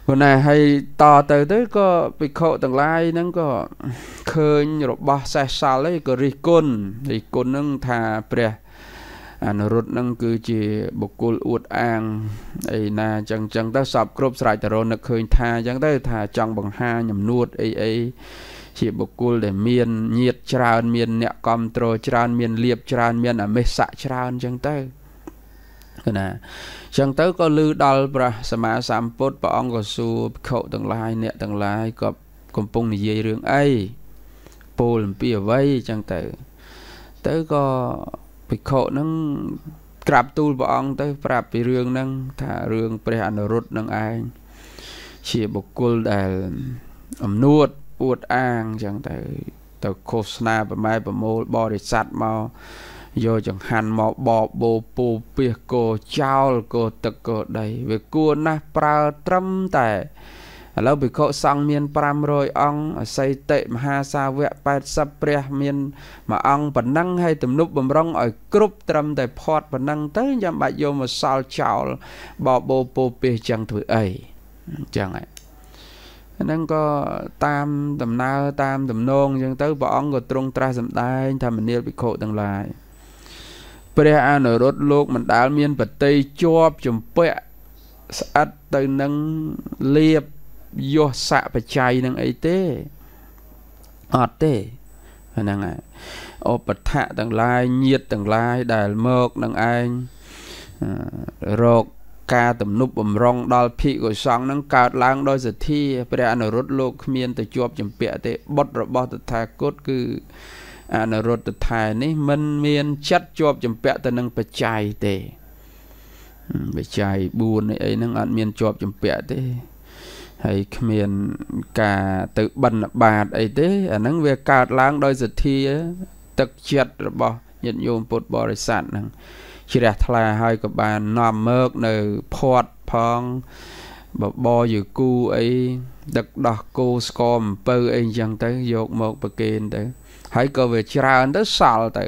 ព្រោះណាហើយតទៅទៅក៏ភិក្ខុទាំងឡាយហ្នឹងក៏ឃើញរបស់សេះសល់អីក៏រិះគន់រិះគន់ហ្នឹងថាព្រះអនុរុទ្ធនឹងគឺជាបុគ្គលអួតអាងអីណាចឹងចឹងទៅសពគ្រប់ស្រេចតរនឹកឃើញថាចឹងទៅថាចង់បង្ហាញញនួតអីអី ជាបុគ្គលដែលមានញាតច្រើន មានអ្នកគ្រប់គ្រងច្រើន មានលៀបច្រើន មានអមិស័កច្រើនចឹងទៅគឺណាចឹងទៅក៏លឺដល់ព្រះសម្មាសម្ពុទ្ធព្រះអង្គក៏សួរភិក្ខុទាំងឡាយអ្នកទាំងឡាយក៏កំពុងនិយាយរឿងអីពោលអំពីអ្វីចឹងទៅ ទៅក៏ភិក្ខុហ្នឹងក្រាបទូលព្រះអង្គទៅប្រាប់ពីរឿងហ្នឹងថារឿងព្រះអនុរុទ្ធនឹងឯងជាបុគ្គលដែលអំនួត អួតអាងចឹងទៅទៅឃោសនាប្រម៉ែប្រមូលបរិស័ទមកយកចង្ហាន់មកបបោពូពីសគោចោលគោទឹកគោដីវាគួរណាស់ប្រើត្រឹមតែឥឡូវភិក្ខុសង្ឃមាន500អង្គអសីតិមហាសាវក80ព្រះមានមួយអង្គប៉ុណ្ណឹងហើយទំនប់បំរុងឲ្យគ្រប់ត្រឹមតែផាត់ប៉ុណ្ណឹងទៅចាំបាច់យកមកសល់ចោលបបោពោពេសចឹងធ្វើអីចឹងហើយ ហ្នឹងក៏តាមដំណើរតាមដំណងចឹងទៅព្រះអង្គក៏ទ្រង់ត្រាស់សម្ដែងថាមនាលភិក្ខុទាំងឡាយព្រះអនុរុទ្ធលោកមិនដាល់មានបតីជាប់ជំពាក់ស្អិតទៅនឹងលៀបយោស័កបច្ច័យនឹងអីទេអត់ទេហ្នឹងហើយឧបថៈទាំងឡាយញាតទាំងឡាយដែលមកនឹងឯងរោគ ការទំនប់បំរុងដល់ភិក្ខុសង្ឃនឹងកើតឡើងដោយសទ្ធាព្រះអនុរុទ្ធលោកគ្មានទៅជាប់ចម្ពាក់ទេបុត្ររបស់តថាគតគឺអនុរុទ្ធថែនេះមិនមានចិត្តជាប់ចម្ពាក់ទៅនឹងបច្ច័យទេបច្ច័យ4នេះអីហ្នឹងអត់មានជាប់ចម្ពាក់ទេហើយគ្មានការទៅបិណ្ឌបាតអីទេអាហ្នឹងវាកើតឡើងដោយសទ្ធាទឹកចិត្តរបស់ញាតិញោមពុទ្ធបរិស័ទហ្នឹង ជ្រះថ្លាហើយក៏បាននាំមកនៅផាត់ផងបបរយគូអីដឹកដោះគោស្គរអំពៅអីអញ្ចឹងទៅយកមកប្រគេនទៅ ហើយក៏វាច្រើនទៅសល់ទៅ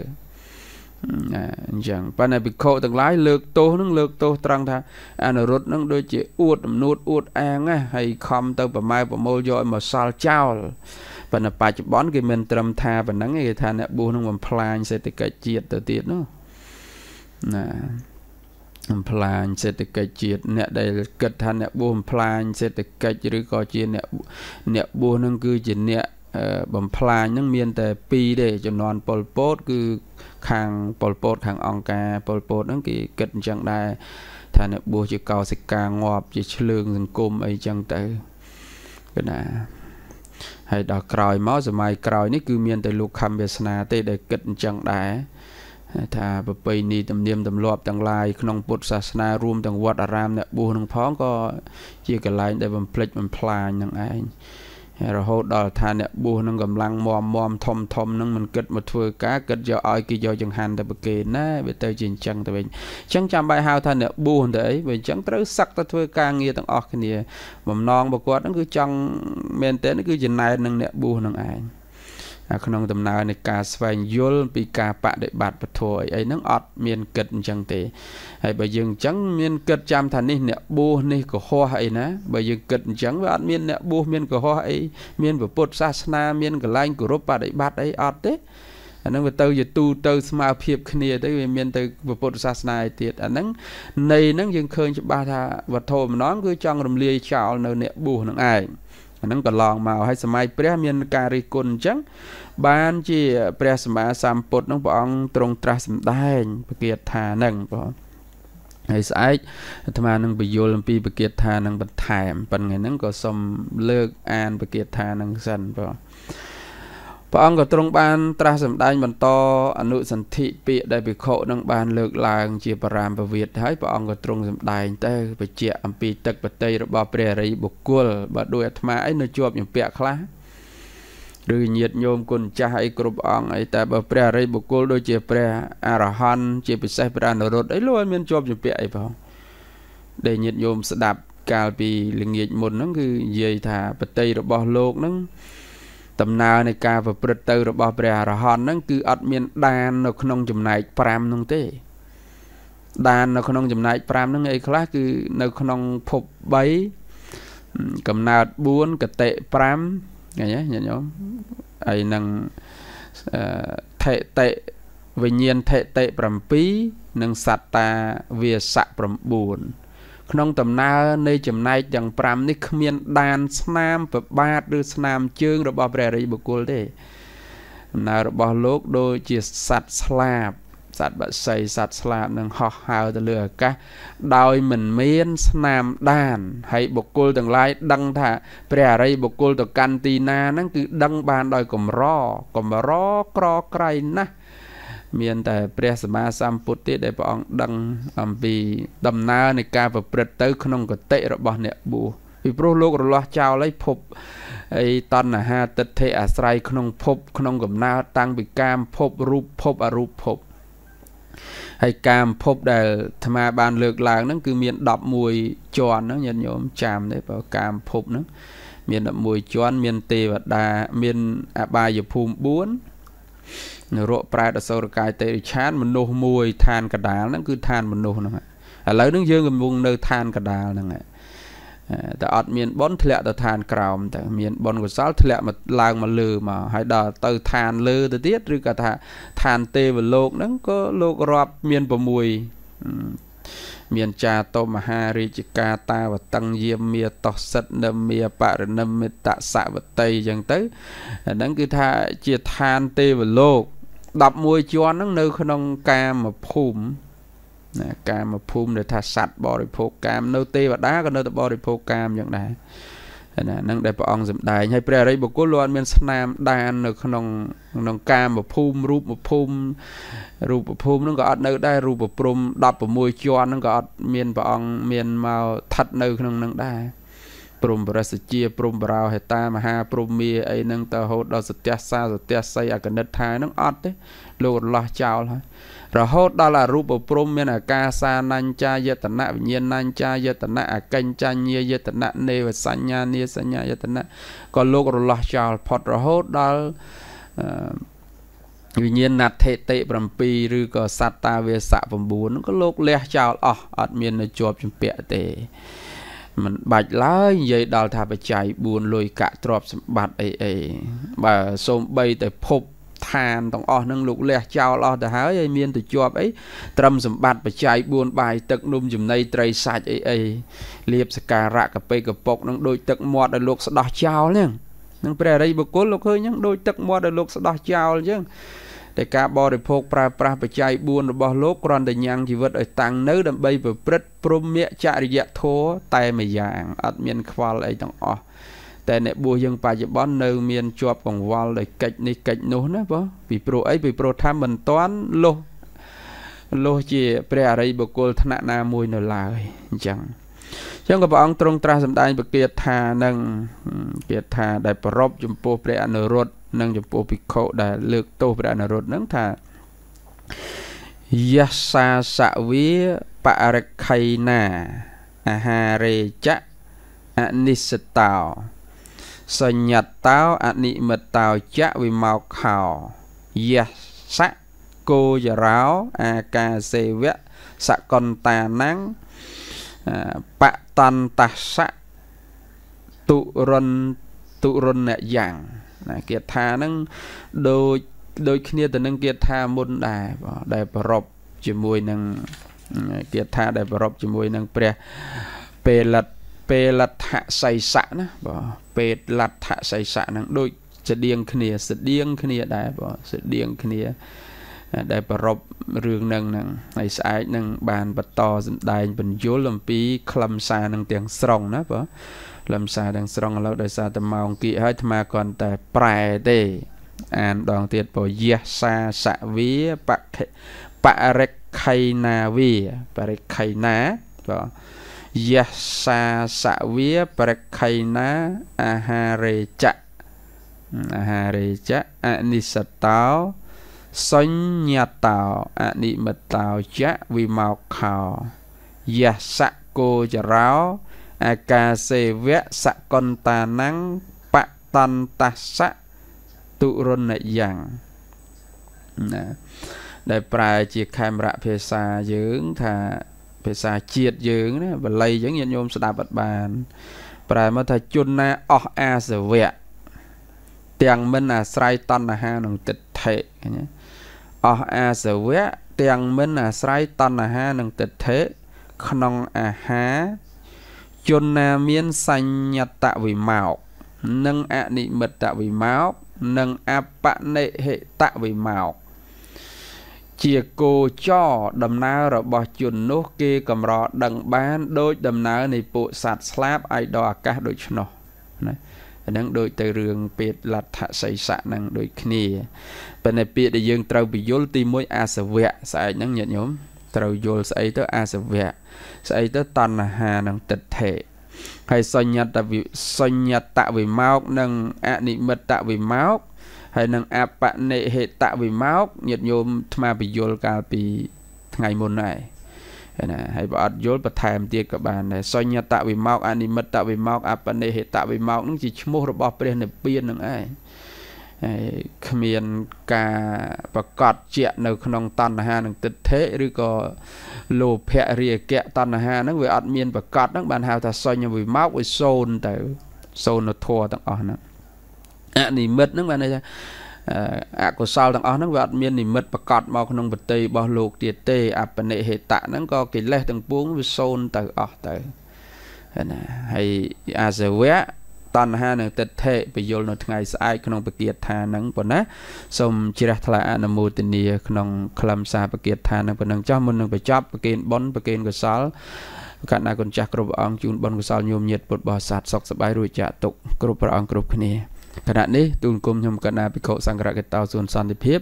អញ្ចឹងប៉ុន្តែភិក្ខុទាំងឡាយលើកទោសនឹងលើកទោសត្រង់ថាអនុរុទ្ធនឹងដូចជាអួតអំនួតអួតអាងណាហើយខំទៅប្រម៉ែប្រមូលយកឲ្យមកសល់ចោលប៉ុន្តែបច្ចុប្បន្នគេមិនត្រឹមថាប៉ុណ្ណឹងគេថាអ្នកបួសនឹងបំផ្លាញសេដ្ឋកិច្ចជាតិទៅទៀតនោះ ណាបំផ្លាញសេដ្ឋកិច្ចជាតិអ្នកដែលគិតថាអ្នកបួសបំផ្លាញសេដ្ឋកិច្ចឬក៏ជាអ្នកអ្នកបួសនឹងគឺជាអ្នកបំផ្លាញនឹងមានតែ2ទេចំនួនប៉ុលពត គឺខាងប៉ុលពត ខាងអង្គការប៉ុលពតហ្នឹងគេគិតអញ្ចឹងដែរថាអ្នកបួសជាកោសិកាងាប់ជាឆ្លើងសង្គមអីចឹងទៅគឺណាហើយដល់ក្រោយមកសម័យក្រោយនេះគឺមានតែលោកខំវាសនាទេដែលគិតអញ្ចឹងដែរ ថាប្រពៃណីទំនៀមទម្លាប់ទាំងឡាយក្នុងពុទ្ធសាសនារួមទាំងវត្តអារាមអ្នកបួសនឹងផងក៏ជាកន្លែងដែលបំភ្លេចបំផ្លាញនឹងឯងរហូតដល់ថាអ្នកបួសនឹងកម្លាំងមមមធំធំនឹងមិនគិតមកធ្វើការគិតយកឲ្យគេយកចង្ហាន់ទៅប្រគេនណាវាទៅជាអញ្ចឹងទៅវិញអញ្ចឹងចាំបាច់ហៅថាអ្នកបួសទៅអីបើអញ្ចឹងត្រូវសឹកទៅធ្វើការងារទាំងអស់គ្នាបំណងប្រកួតហ្នឹងគឺចង់មែនតើគឺចំណែននឹងអ្នកបួសនឹងឯង ក្នុងដំណើរនៃការស្វែងយល់ពីការបដិបត្តិពធអីអីហ្នឹងអត់មានគិតអញ្ចឹងទេហើយបើយើងអញ្ចឹងមានគិតចាំថានេះអ្នកបួសនេះកុហកអីណាបើយើងគិតអញ្ចឹងវាអត់មានអ្នកបួសមានកុហកអីមានពុទ្ធសាសនាមានកលែងគោរពបដិបត្តិអីអត់ទេអាហ្នឹងវាទៅជាទូទៅស្មើភាពគ្នាទៅវាមានទៅពុទ្ធសាសនាឯទៀតអាហ្នឹងនៃហ្នឹងយើងឃើញច្បាស់ថាវត្ថុម្ដងគឺចង់រំលាយចោលនៅអ្នកបួសនឹងឯង អាហ្នឹងកន្លងមកហើយសម័យព្រះមានការរិះគន់អញ្ចឹងបានជាព្រះសម្មាសម្ពុទ្ធនឹងព្រះអង្គទ្រង់ត្រាស់សម្ដែងពគាថាហ្នឹងបងហើយស្អែកអាត្មានឹងបញ្យល់អំពីពគាថានឹងបន្ថែមប៉ុន្តែហ្នឹងក៏សូមលើកអានពគាថានឹងសិនបង ព្រះអង្គក៏ទ្រង់បានត្រាស់សម្ដែងបន្តអនុសន្ធិពាក្យដែលភិក្ខុនឹងបានលើកឡើងជាបរាមពវិតហើយព្រះអង្គក៏ទ្រង់សម្ដែងទៅបញ្ជាក់អំពីទឹកបតីរបស់ព្រះរិយបុគ្គលបើដោយអាត្មាអីនៅជាប់ជំពាក់ខ្លះឬញាតញោមគុណចាស់អីគ្រប់អង្គអីតែបើព្រះរិយបុគ្គលដូចជាព្រះអរហន្តជាពិសេសព្រះអនុរុទ្ធអីលោកអត់មានជាប់ជំពាក់អីផងដែលញាតញោមស្ដាប់កាលពីល្ងាចមុនហ្នឹងគឺនិយាយថាបតីរបស់លោកហ្នឹង ដំណើរនៃការប្រព្រឹត្តទៅរបស់ព្រះអរហន្តហ្នឹងគឺអត់មានដាននៅក្នុងចំណែក5ហ្នឹងទេដាននៅក្នុងចំណែក5ហ្នឹងអីខ្លះគឺនៅក្នុងភព3កំណើត4កតិ5ឃើញទេញាតិញោមហើយនឹងថេតិវិញ្ញាណថេតិ7និងសត្តាវាស័ក9 ក្នុងដំណើរនៃចំណែកទាំង5នេះគ្មានដានស្នាមប្របាទឬស្នាមជើងរបស់ព្រះរិយបុគ្គលទេដំណើររបស់លោកដូចជាសត្វស្លាបសត្វបក្សីសត្វស្លាបនឹងហោះហើរទៅលើអាកាសដោយមិនមានស្នាមដានហើយបុគ្គលទាំងឡាយដឹងថាព្រះអរិយបុគ្គលទៅកាន់ទីណាហ្នឹងគឺដឹងបានដោយកម្រកម្រក្រក្រៃណាស់ មានតែព្រះសម្មាសម្ពុទ្ធទេដែលព្រះអង្គដឹងអំពីដំណើរនៃការប្រព្រឹត្តទៅ ក្នុងកតិរបស់អ្នកបួសពីព្រោះលោករលាស់ចោលហើយភពអីតណ្ហាទិដ្ឋិអាស្រ័យក្នុងភព ក្នុងកំណើតតាំងពីកាមភពរូបភពអរូបភពហើយកាមភពដែលអាត្មាបានលើកឡើងហ្នឹងគឺមាន11ជាន់ហ្នឹងញាតិញោមចាំទេបើកាមភពហ្នឹងមាន11ជាន់មានទេវតាមានអបាយភូមិ4 នរកប្រែតអសុរកាយទេរិឆានមនុស្សមួយ ឋានកដាលហ្នឹងគឺឋានមនុស្សហ្នឹងឥឡូវហ្នឹងយើងកំពុងនៅឋានកដាលហ្នឹងតែអត់មានប៉ុនធ្លាក់ទៅឋានក្រោមតែមានប៉ុនកុសលធ្លាក់មកឡើងមកលើមកហើយដល់ទៅឋានលើទៅទៀតឬក៏ថាឋានទេវលោកហ្នឹងក៏លោករាប់មាន6មានចាតមហារាជការតាវតੰយាមាតោសិតនមាបរណមិតសវតីអញ្ចឹងទៅអាហ្នឹងគឺថាជាឋានទេវលោក 11ជាន់ហ្នឹងនៅ ក្នុង កាមភូមិណាកាមភូមិដែលថាសัตว์បរិភោគកាមនៅទេវតាក៏នៅតែបរិភោគកាមយ៉ាងដែរណានឹងដែលព្រះអង្គសម្ដែងហើយព្រះអរិយបុគ្គលលោកអត់មានស្នាមដាននៅក្នុងក្នុងកាមភូមិរូបភូមិរូបភូមិនឹងក៏អត់នៅដែររូបព្រំ16ជាន់នឹងក៏អត់មានព្រះអង្គមានមកស្ថិតនៅក្នុងនឹងដែរ ព្រំបរិសជាព្រំបរោហេតាមហាព្រំមាអីហ្នឹងទៅរហូតដល់សត្យសាសត្យស័យអកណិតថាហ្នឹងអត់ទេលោករលាស់ចោលហើយរហូតដល់អរូបព្រំមានអាកាសានញ្ចាយតនៈវិញ្ញាណញ្ចាយតនៈអកិញ្ចាញាយតនៈនេវសញ្ញានាសញ្ញាយតនៈក៏លោករលាស់ចោលផុតរហូតដល់វិញ្ញាណណដ្ឋិតិ7ឬក៏សត្តាវាសៈ9ក៏លោកលះចោលអស់អត់មាននៅជាប់ជំពាក់ទេ មិនបាច់ឡើយនិយាយដល់ថាបច្ច័យ4លុយកាក់ទ្រព្យសម្បត្តិអីអីបើសូម្បីតែភពឋានទាំងអស់នឹងលោកលះចោលអស់ទៅហើយហើយមានទៅជាប់អីត្រឹមសម្បត្តិបច្ច័យ4បាយទឹកនំចំណីត្រីសាច់អីអីលៀបសការៈកពេកពុកនឹងដូចទឹកមាត់ដែលលោកស្ដោះចោលហ្នឹងនឹងព្រះអរិយបុគ្គលលោកឃើញហ្នឹងដូចទឹកមាត់ដែលលោកស្ដោះចោលអញ្ចឹង តែការបរិភោគប្រើប្រាស់បច្ច័យ4របស់លោកគ្រាន់តែញ៉ាំងជីវិតឲ្យតាំងនៅដើម្បីប្រព្រឹត្តព្រមចរិយធម៌តែមួយយ៉ាងអត់មានខ្វល់អីទាំងអស់តែអ្នកបួសយើងបច្ចុប្បន្ននៅមានជាប់កង្វល់ដោយកិច្ចនេះកិច្ចនោះណាបងពីព្រោះអីពីព្រោះថាមិនតាន់លុះលុះជាព្រះអរិយបុគ្គលថ្នាក់ណាមួយនៅឡើយអញ្ចឹងអញ្ចឹងក៏ព្រះអង្គទ្រង់ត្រាស់សម្ដែងប្រកាសថានឹងពាក្យថាដែលប្រពចំពោះព្រះអនុរុទ្ធ និងចំពោះភិក្ខុដែលលើកទោសព្រះអនុរុទ្ធហ្នឹងថាយសាសវាបរិខៃណាអាហារេចៈអនិស្សតោសញ្ញតោអនិមិតោចៈវិមកខោយសៈគោចរោអាកាសេវៈសកន្តានੰបតន្តសៈទុរិនទុរិនយ៉ាង ណាគាថាហ្នឹងដូចដូចគ្នាទៅនឹងគាថាមុនដែរបងដែលប្រពជាមួយនឹងគាថាដែលប្រពជាមួយនឹងព្រះពេលិតពេលដ្ឋសៃសៈណាបងពេលដ្ឋសៃសៈហ្នឹងដូចស្តៀងគ្នាស្តៀងគ្នាដែរបងស្តៀងគ្នាដែលប្រពរឿងនឹងហ្នឹងហើយស្អែកនឹងបានបន្តសម្ដែងបញ្យលអំពីខ្លឹមសារនឹងទាំងស្រុងណាបង ខ្លឹមសារទាំងស្រុងឥឡូវដោយសារតែម៉ោងគៀកហើយអាត្មាគ្រាន់តែប្រែទេអានដងទៀតពោយះសាសវាបខបរិខៃណាវាបរិខៃណាបងយះសាសវាបរិខៃណាអាហារេចៈអាហារេចៈអនិសតោសញ្ញតោអនិមិតោចៈវិមកខោយះសកោចរោអា កាសេវៈសកន្តានੰបតន្តសៈទុរុណយ៉ាងណាដែលប្រែជាខេមរៈភាសាយើងថាភាសាជាតិយើងណាបល័យអញ្ចឹងញាតិញោមស្ដាប់អត់បាន ប្រែមកថាជនណាអស់អាសវៈទាំងមិនអាស្រ័យតណ្ហានិងទិដ្ឋិណាអស់អាសវៈទាំងមិនអាស្រ័យតណ្ហានិងទិដ្ឋិក្នុងអាហារ ជនណាមានសញ្ញតវិមោកនិងអនិមិត្តវិមោកនិងអបនិហិតវិមោកជាគោចរដំណើររបស់ជននោះគេកម្រដឹងបានដូចដំណើរនៃពួកសត្វស្លាបឲ្យដល់អាកាសដូច្នោះណាអាហ្នឹងដូចទៅរឿងពេទ្យលទ្ធសីស័កហ្នឹងដូចគ្នាប៉ុន្តែពាក្យដែលយើងត្រូវពយល់ទី1អាសវៈស្អែកហ្នឹងញាតិញោមត្រូវយល់ស្អីទៅអាសវៈ ស្អីទៅតណ្ហានិងទិដ្ឋិហើយសញ្ញតវិសញ្ញតវិមោកនិងអនិមិត្តវិមោកហើយនឹងអបនិហេតវិមោកញាតិញោមថ្មពយល់កាលពីថ្ងៃមុនដែរណាហើយបើអត់យល់បន្ថែមទៀតក៏បានដែរសញ្ញតវិមោកអនិមិត្តវិមោកអបនិហេតវិមោកនឹងជាឈ្មោះរបស់ព្រះនិព្វាននឹងឯងហើយ គ្មានការប្រកាសជាក់នៅក្នុងតណ្ហានិងទិដ្ឋិឬក៏លោភៈរាគៈតណ្ហាហ្នឹងវាអត់មានប្រកាសហ្នឹងបានហៅថាសញ្ញវិមោកវាសូន្យទៅសូន្យនៅធัวទាំងអស់ហ្នឹងអនិមិត្តហ្នឹងបានន័យថាអកុសលទាំងអស់ហ្នឹងវាអត់មាននិមិត្តប្រកាសមកក្នុងបតីរបស់លោកទៀតទេអបនិហេតៈហ្នឹងក៏កិលេសទាំងពួងវាសូន្យទៅអស់ទៅណាហើយអាសវៈ តណ្ហានិងទិដ្ឋិពយល់នៅថ្ងៃស្អែកក្នុងពគាថានឹងប៉ុណ្ណាសូមជ្រះថ្លាអនុមោទនាក្នុងខ្លឹមសារពគាថានឹងប៉ុណ្ណឹងចោះមុននឹងបញ្ចប់ប្រគេនបុណ្យប្រគេនកុសលកណ្ណាគុណចាស់គ្រប់អង្គជូនបុណ្យកុសលញោមញាតពុទ្ធបរិស័ទសុខសប្បាយរួចចាក់ទុកគ្រប់ព្រះអង្គគ្រប់គ្នាគណៈនេះទូលគុំខ្ញុំកណ្ណាភិក្ខុសង្ឃរកតោសួនសន្តិភាព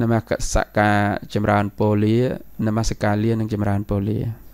នមស្ការចម្រើនពលានមស្ការលានិងចម្រើនពលា